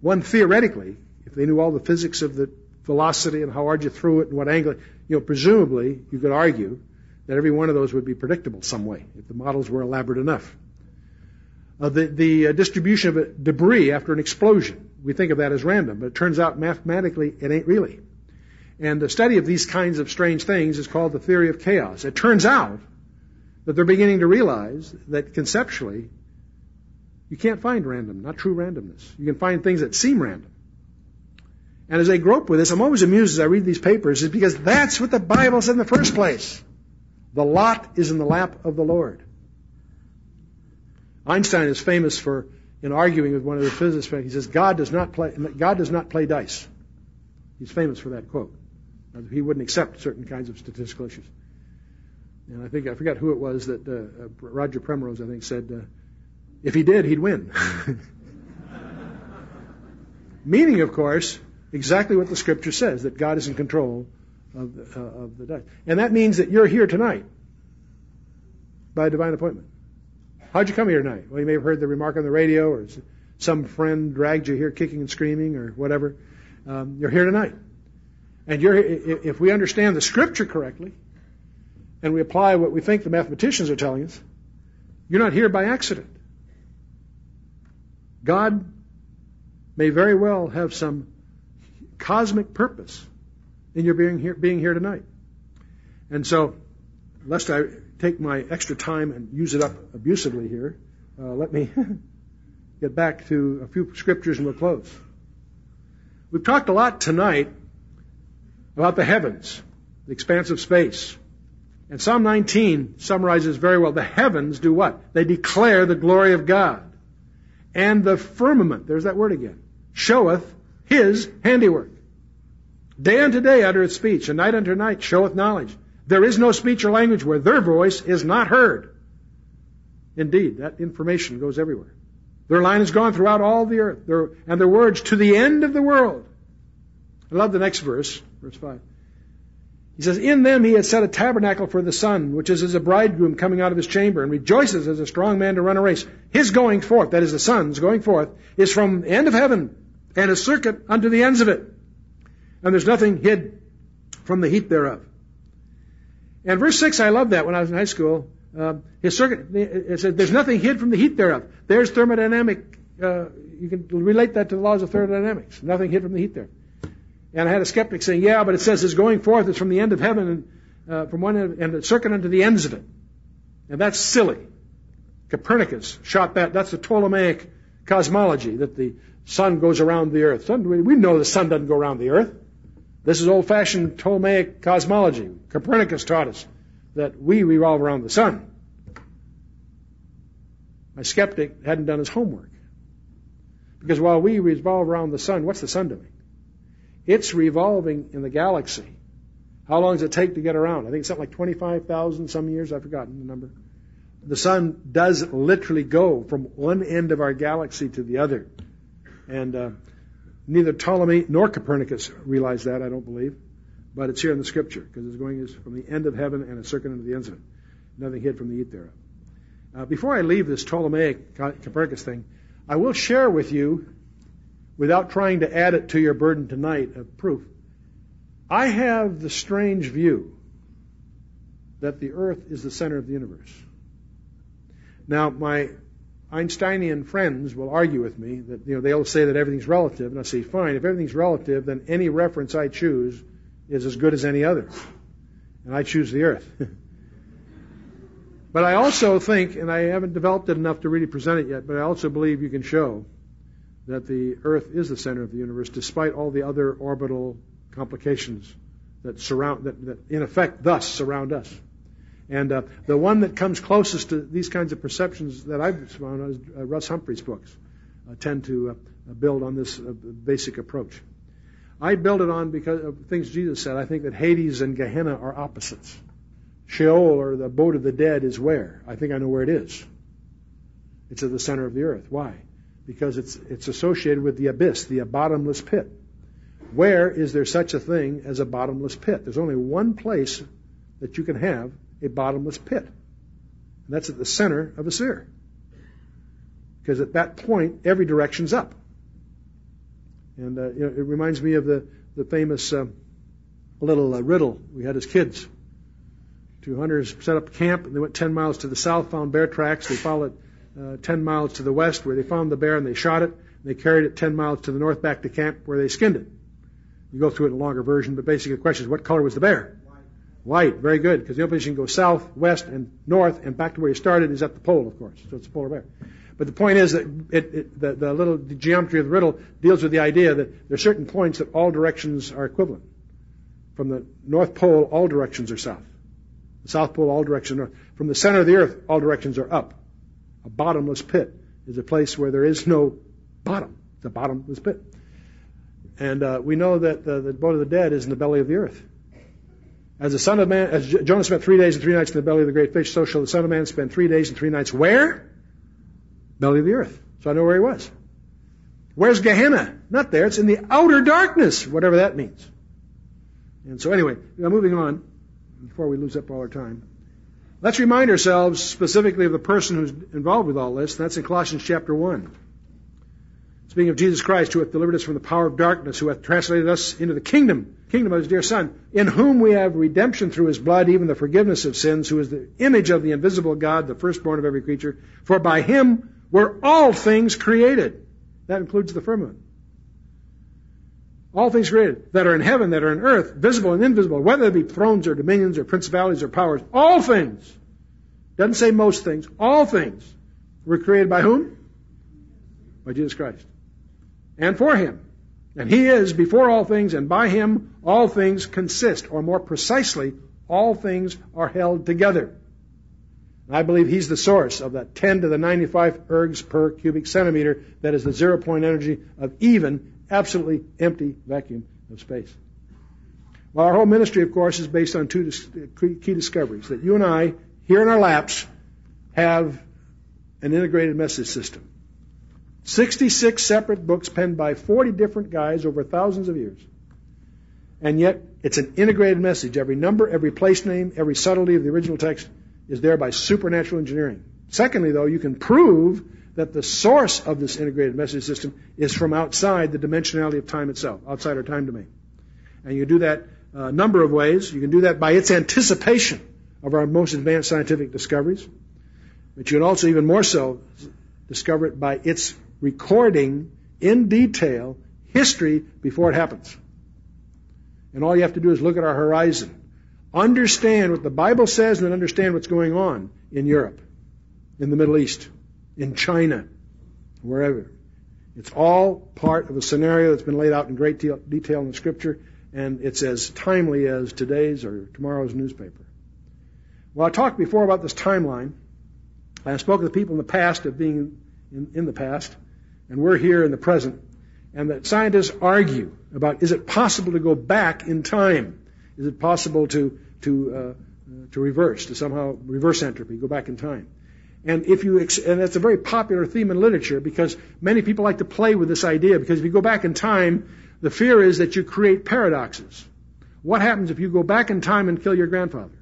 One theoretically, if they knew all the physics of the velocity and how hard you threw it and what angle, you know, presumably you could argue that every one of those would be predictable some way if the models were elaborate enough. Uh, the the uh, distribution of debris after an explosion, we think of that as random, but it turns out mathematically it ain't really. And the study of these kinds of strange things is called the theory of chaos. It turns out that they're beginning to realize that conceptually you can't find random, not true randomness. You can find things that seem random. And as I grope with this, I'm always amused as I read these papers, is because that's what the Bible said in the first place. The lot is in the lap of the Lord. Einstein is famous for, in arguing with one of the physicists, he says, God does not play, God does not play dice. He's famous for that quote. He wouldn't accept certain kinds of statistical issues. And I think, I forgot who it was that, uh, uh Roger Penrose, I think, said, uh, if he did, he'd win. Meaning, of course, exactly what the scripture says, that God is in control of the, uh, of the dice. And that means that you're here tonight by divine appointment. How'd you come here tonight? Well, you may have heard the remark on the radio, or some friend dragged you here kicking and screaming, or whatever. Um, you're here tonight. And you're, if we understand the scripture correctly, and we apply what we think the mathematicians are telling us, you're not here by accident. God may very well have some cosmic purpose in your being here, being here tonight. And so, lest I take my extra time and use it up abusively here, uh, let me get back to a few scriptures and we'll close. We've talked a lot tonight about the heavens, the expanse of space. And Psalm 19 summarizes very well. The heavens do what? They declare the glory of God. And the firmament, there's that word again, showeth his handiwork. Day unto day uttereth speech, and night unto night showeth knowledge. There is no speech or language where their voice is not heard. Indeed, that information goes everywhere. Their line has gone throughout all the earth, their, and their words to the end of the world. I love the next verse, verse 5. He says, In them he has set a tabernacle for the sun, which is as a bridegroom coming out of his chamber, and rejoices as a strong man to run a race. His going forth, that is the sun's going forth, is from the end of heaven, and a circuit unto the ends of it. And there's nothing hid from the heat thereof. And verse 6, I love that when I was in high school. Uh, his circuit, it said, there's nothing hid from the heat thereof. There's thermodynamic, uh, you can relate that to the laws of thermodynamics. Nothing hid from the heat there. And I had a skeptic saying, yeah, but it says it's going forth, it's from the end of heaven and uh, from one end, and the circuit unto the ends of it. And that's silly. Copernicus shot that. That's the Ptolemaic cosmology, that the sun goes around the earth. we know the sun doesn't go around the earth. This is old fashioned Ptolemaic cosmology. Copernicus taught us that we revolve around the sun. My skeptic hadn't done his homework. Because while we revolve around the sun, what's the sun doing? It's revolving in the galaxy. How long does it take to get around? I think it's something like 25,000 some years. I've forgotten the number. The sun does literally go from one end of our galaxy to the other. And uh, neither Ptolemy nor Copernicus realized that, I don't believe. But it's here in the scripture because it's going from the end of heaven and it's circling into the ends of it. Nothing hid from the heat thereof. Uh, before I leave this Ptolemaic Copernicus thing, I will share with you, without trying to add it to your burden tonight of proof, I have the strange view that the earth is the center of the universe. Now, my Einsteinian friends will argue with me that, you know, they'll say that everything's relative, and I say, fine, if everything's relative, then any reference I choose is as good as any other. And I choose the earth. but I also think, and I haven't developed it enough to really present it yet, but I also believe you can show that the earth is the center of the universe despite all the other orbital complications that surround, that, that in effect thus surround us. And uh, the one that comes closest to these kinds of perceptions that I've found is uh, Russ Humphrey's books uh, tend to uh, build on this uh, basic approach. I build it on because of things Jesus said. I think that Hades and Gehenna are opposites. Sheol, or the abode of the dead, is where? I think I know where it is. It's at the center of the earth. Why? Because it's, it's associated with the abyss, the bottomless pit. Where is there such a thing as a bottomless pit? There's only one place that you can have a bottomless pit. And that's at the center of a sphere. Because at that point, every direction's up. And uh, you know, it reminds me of the, the famous uh, little uh, riddle we had as kids. Two hunters set up camp, and they went 10 miles to the south, found bear tracks. They followed uh, 10 miles to the west, where they found the bear, and they shot it. And they carried it 10 miles to the north back to camp, where they skinned it. You go through it in a longer version, but basically the question is, what color was the bear? White. White. Very good, because the only place you can go south, west, and north, and back to where you started is at the pole, of course. So it's a polar bear. But the point is that it, it, the, the little the geometry of the riddle deals with the idea that there are certain points that all directions are equivalent. From the North Pole, all directions are south. The South Pole, all directions are north. From the center of the Earth, all directions are up. A bottomless pit is a place where there is no bottom. It's a bottomless pit. And uh, we know that the, the of the dead is in the belly of the earth. As the Son of Man, as Jonah spent three days and three nights in the belly of the great fish, so shall the Son of Man spend three days and three nights where? belly of the earth. So I know where he was. Where's Gehenna? Not there. It's in the outer darkness, whatever that means. And so anyway, moving on, before we lose up all our time. Let's remind ourselves specifically of the person who's involved with all this. That's in Colossians chapter 1. Speaking of Jesus Christ, who hath delivered us from the power of darkness, who hath translated us into the kingdom, kingdom of his dear Son, in whom we have redemption through his blood, even the forgiveness of sins, who is the image of the invisible God, the firstborn of every creature. For by him were all things created. That includes the firmament. All things created that are in heaven, that are in earth, visible and invisible, whether they be thrones or dominions or principalities or powers, all things. Doesn't say most things, all things were created by whom? By Jesus Christ. And for Him. And He is before all things, and by Him all things consist, or more precisely, all things are held together. I believe he's the source of that 10 to the 95 ergs per cubic centimeter that is the zero point energy of even absolutely empty vacuum of space. Well, our whole ministry, of course, is based on two key discoveries that you and I, here in our laps, have an integrated message system. 66 separate books penned by 40 different guys over thousands of years. And yet, it's an integrated message. Every number, every place name, every subtlety of the original text is there by supernatural engineering. Secondly, though, you can prove that the source of this integrated message system is from outside the dimensionality of time itself, outside our time domain. And you do that a number of ways. You can do that by its anticipation of our most advanced scientific discoveries. But you can also, even more so, discover it by its recording in detail history before it happens. And all you have to do is look at our horizon understand what the Bible says and understand what's going on in Europe, in the Middle East, in China, wherever. It's all part of a scenario that's been laid out in great detail in the Scripture, and it's as timely as today's or tomorrow's newspaper. Well, I talked before about this timeline. I spoke to the people in the past of being in, in the past, and we're here in the present, and that scientists argue about is it possible to go back in time? Is it possible to to uh, to reverse, to somehow reverse entropy, go back in time? And if you and that's a very popular theme in literature because many people like to play with this idea because if you go back in time, the fear is that you create paradoxes. What happens if you go back in time and kill your grandfather?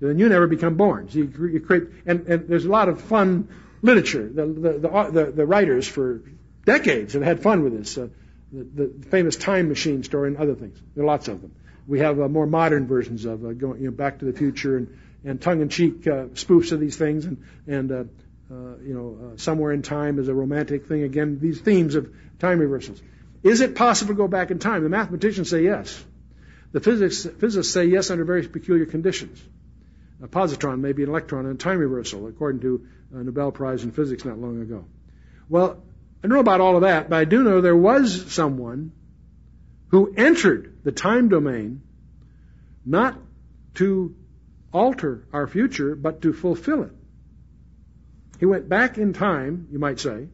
Then you never become born. So you, you create, and, and, there's a lot of fun literature. The, the, the, the, the writers for decades have had fun with this. Uh, the, the famous time machine story and other things. There are lots of them. We have uh, more modern versions of uh, going, you know, Back to the Future and, and tongue-in-cheek uh, spoofs of these things, and, and uh, uh, you know, uh, Somewhere in Time is a romantic thing. Again, these themes of time reversals. Is it possible to go back in time? The mathematicians say yes. The physics, physicists say yes under very peculiar conditions. A positron may be an electron in a time reversal, according to a Nobel Prize in Physics not long ago. Well, I don't know about all of that, but I do know there was someone who entered the time domain not to alter our future, but to fulfill it. He went back in time, you might say,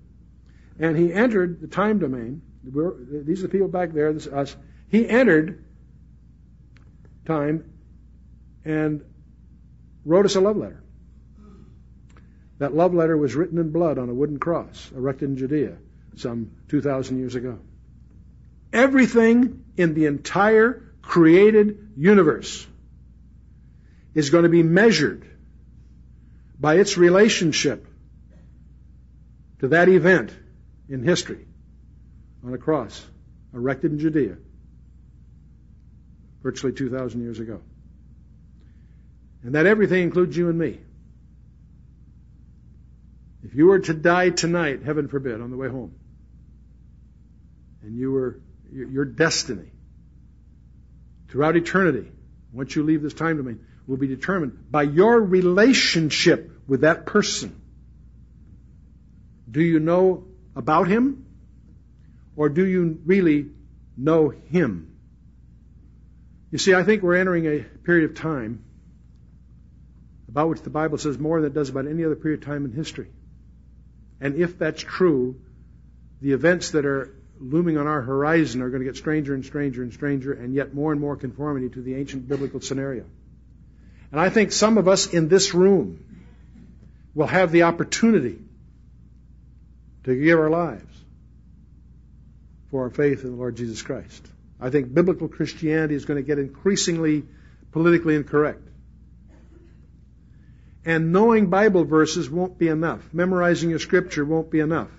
and he entered the time domain. We're, these are the people back there, this is us. He entered time and wrote us a love letter. That love letter was written in blood on a wooden cross erected in Judea some 2,000 years ago. Everything in the entire created universe is going to be measured by its relationship to that event in history on a cross erected in Judea virtually 2,000 years ago. And that everything includes you and me. If you were to die tonight, heaven forbid, on the way home, and you were, your destiny throughout eternity, once you leave this time domain, will be determined by your relationship with that person. Do you know about him? Or do you really know him? You see, I think we're entering a period of time about which the Bible says more than it does about any other period of time in history. And if that's true, the events that are looming on our horizon are going to get stranger and stranger and stranger, and yet more and more conformity to the ancient biblical scenario. And I think some of us in this room will have the opportunity to give our lives for our faith in the Lord Jesus Christ. I think biblical Christianity is going to get increasingly politically incorrect. And knowing Bible verses won't be enough. Memorizing your scripture won't be enough.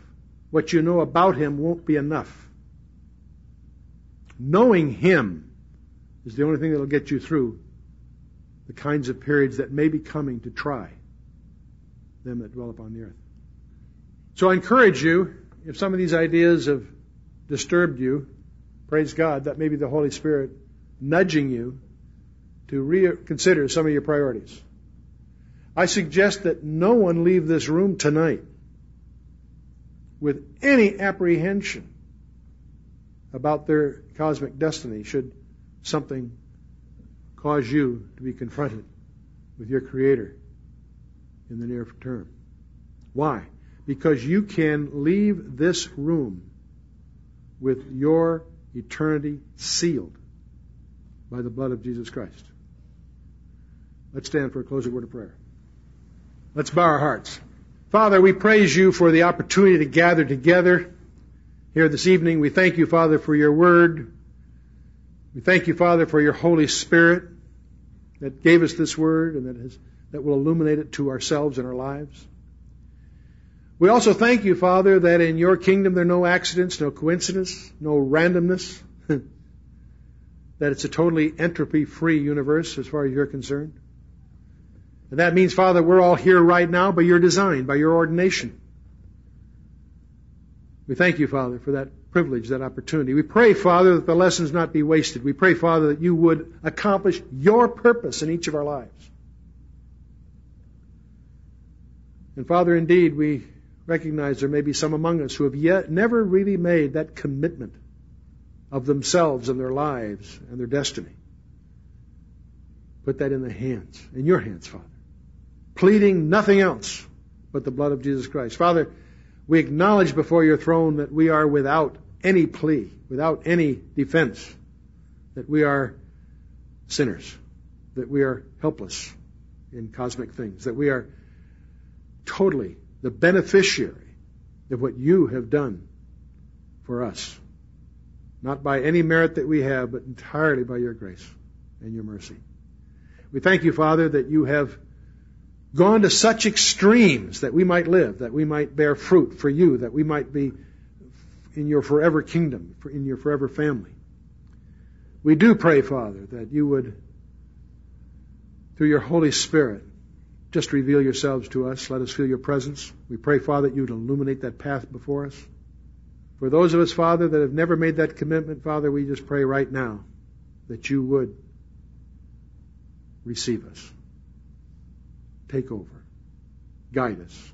What you know about Him won't be enough. Knowing Him is the only thing that will get you through the kinds of periods that may be coming to try them that dwell upon the earth. So I encourage you, if some of these ideas have disturbed you, praise God, that may be the Holy Spirit nudging you to reconsider some of your priorities. I suggest that no one leave this room tonight with any apprehension about their cosmic destiny should something cause you to be confronted with your Creator in the near term. Why? Because you can leave this room with your eternity sealed by the blood of Jesus Christ. Let's stand for a closing word of prayer. Let's bow our hearts. Father, we praise you for the opportunity to gather together here this evening. We thank you, Father, for your word. We thank you, Father, for your Holy Spirit that gave us this word and that, has, that will illuminate it to ourselves and our lives. We also thank you, Father, that in your kingdom there are no accidents, no coincidence, no randomness, that it's a totally entropy free universe as far as you're concerned. And that means, Father, we're all here right now by your design, by your ordination. We thank you, Father, for that privilege, that opportunity. We pray, Father, that the lessons not be wasted. We pray, Father, that you would accomplish your purpose in each of our lives. And Father, indeed, we recognize there may be some among us who have yet never really made that commitment of themselves and their lives and their destiny. Put that in the hands, in your hands, Father pleading nothing else but the blood of Jesus Christ. Father, we acknowledge before your throne that we are without any plea, without any defense, that we are sinners, that we are helpless in cosmic things, that we are totally the beneficiary of what you have done for us. Not by any merit that we have, but entirely by your grace and your mercy. We thank you, Father, that you have gone to such extremes that we might live, that we might bear fruit for you, that we might be in your forever kingdom, in your forever family. We do pray, Father, that you would, through your Holy Spirit, just reveal yourselves to us. Let us feel your presence. We pray, Father, that you would illuminate that path before us. For those of us, Father, that have never made that commitment, Father, we just pray right now that you would receive us take over. Guide us.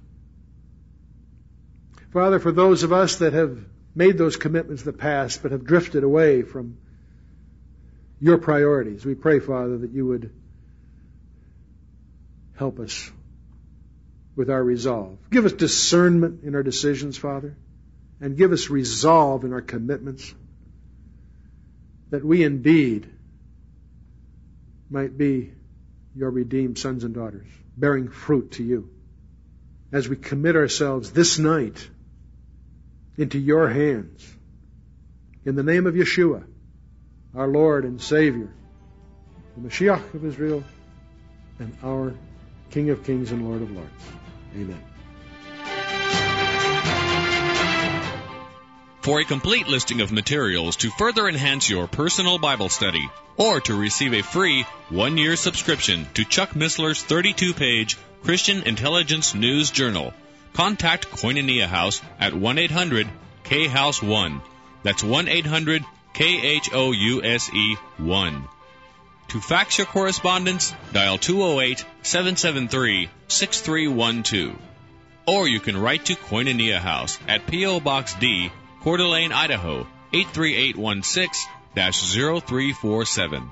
Father, for those of us that have made those commitments in the past but have drifted away from your priorities, we pray, Father, that you would help us with our resolve. Give us discernment in our decisions, Father, and give us resolve in our commitments that we indeed might be your redeemed sons and daughters bearing fruit to you. As we commit ourselves this night into your hands, in the name of Yeshua, our Lord and Savior, the Mashiach of Israel, and our King of Kings and Lord of Lords. Amen. For a complete listing of materials to further enhance your personal Bible study, or to receive a free one year subscription to Chuck Missler's 32 page Christian Intelligence News Journal, contact Koinonia House at 1 800 K House 1. That's 1 800 K H O U S E 1. To fax your correspondence, dial 208 773 6312. Or you can write to Koinonia House at P.O. Box D, Coeur d'Alene, Idaho 83816 0347.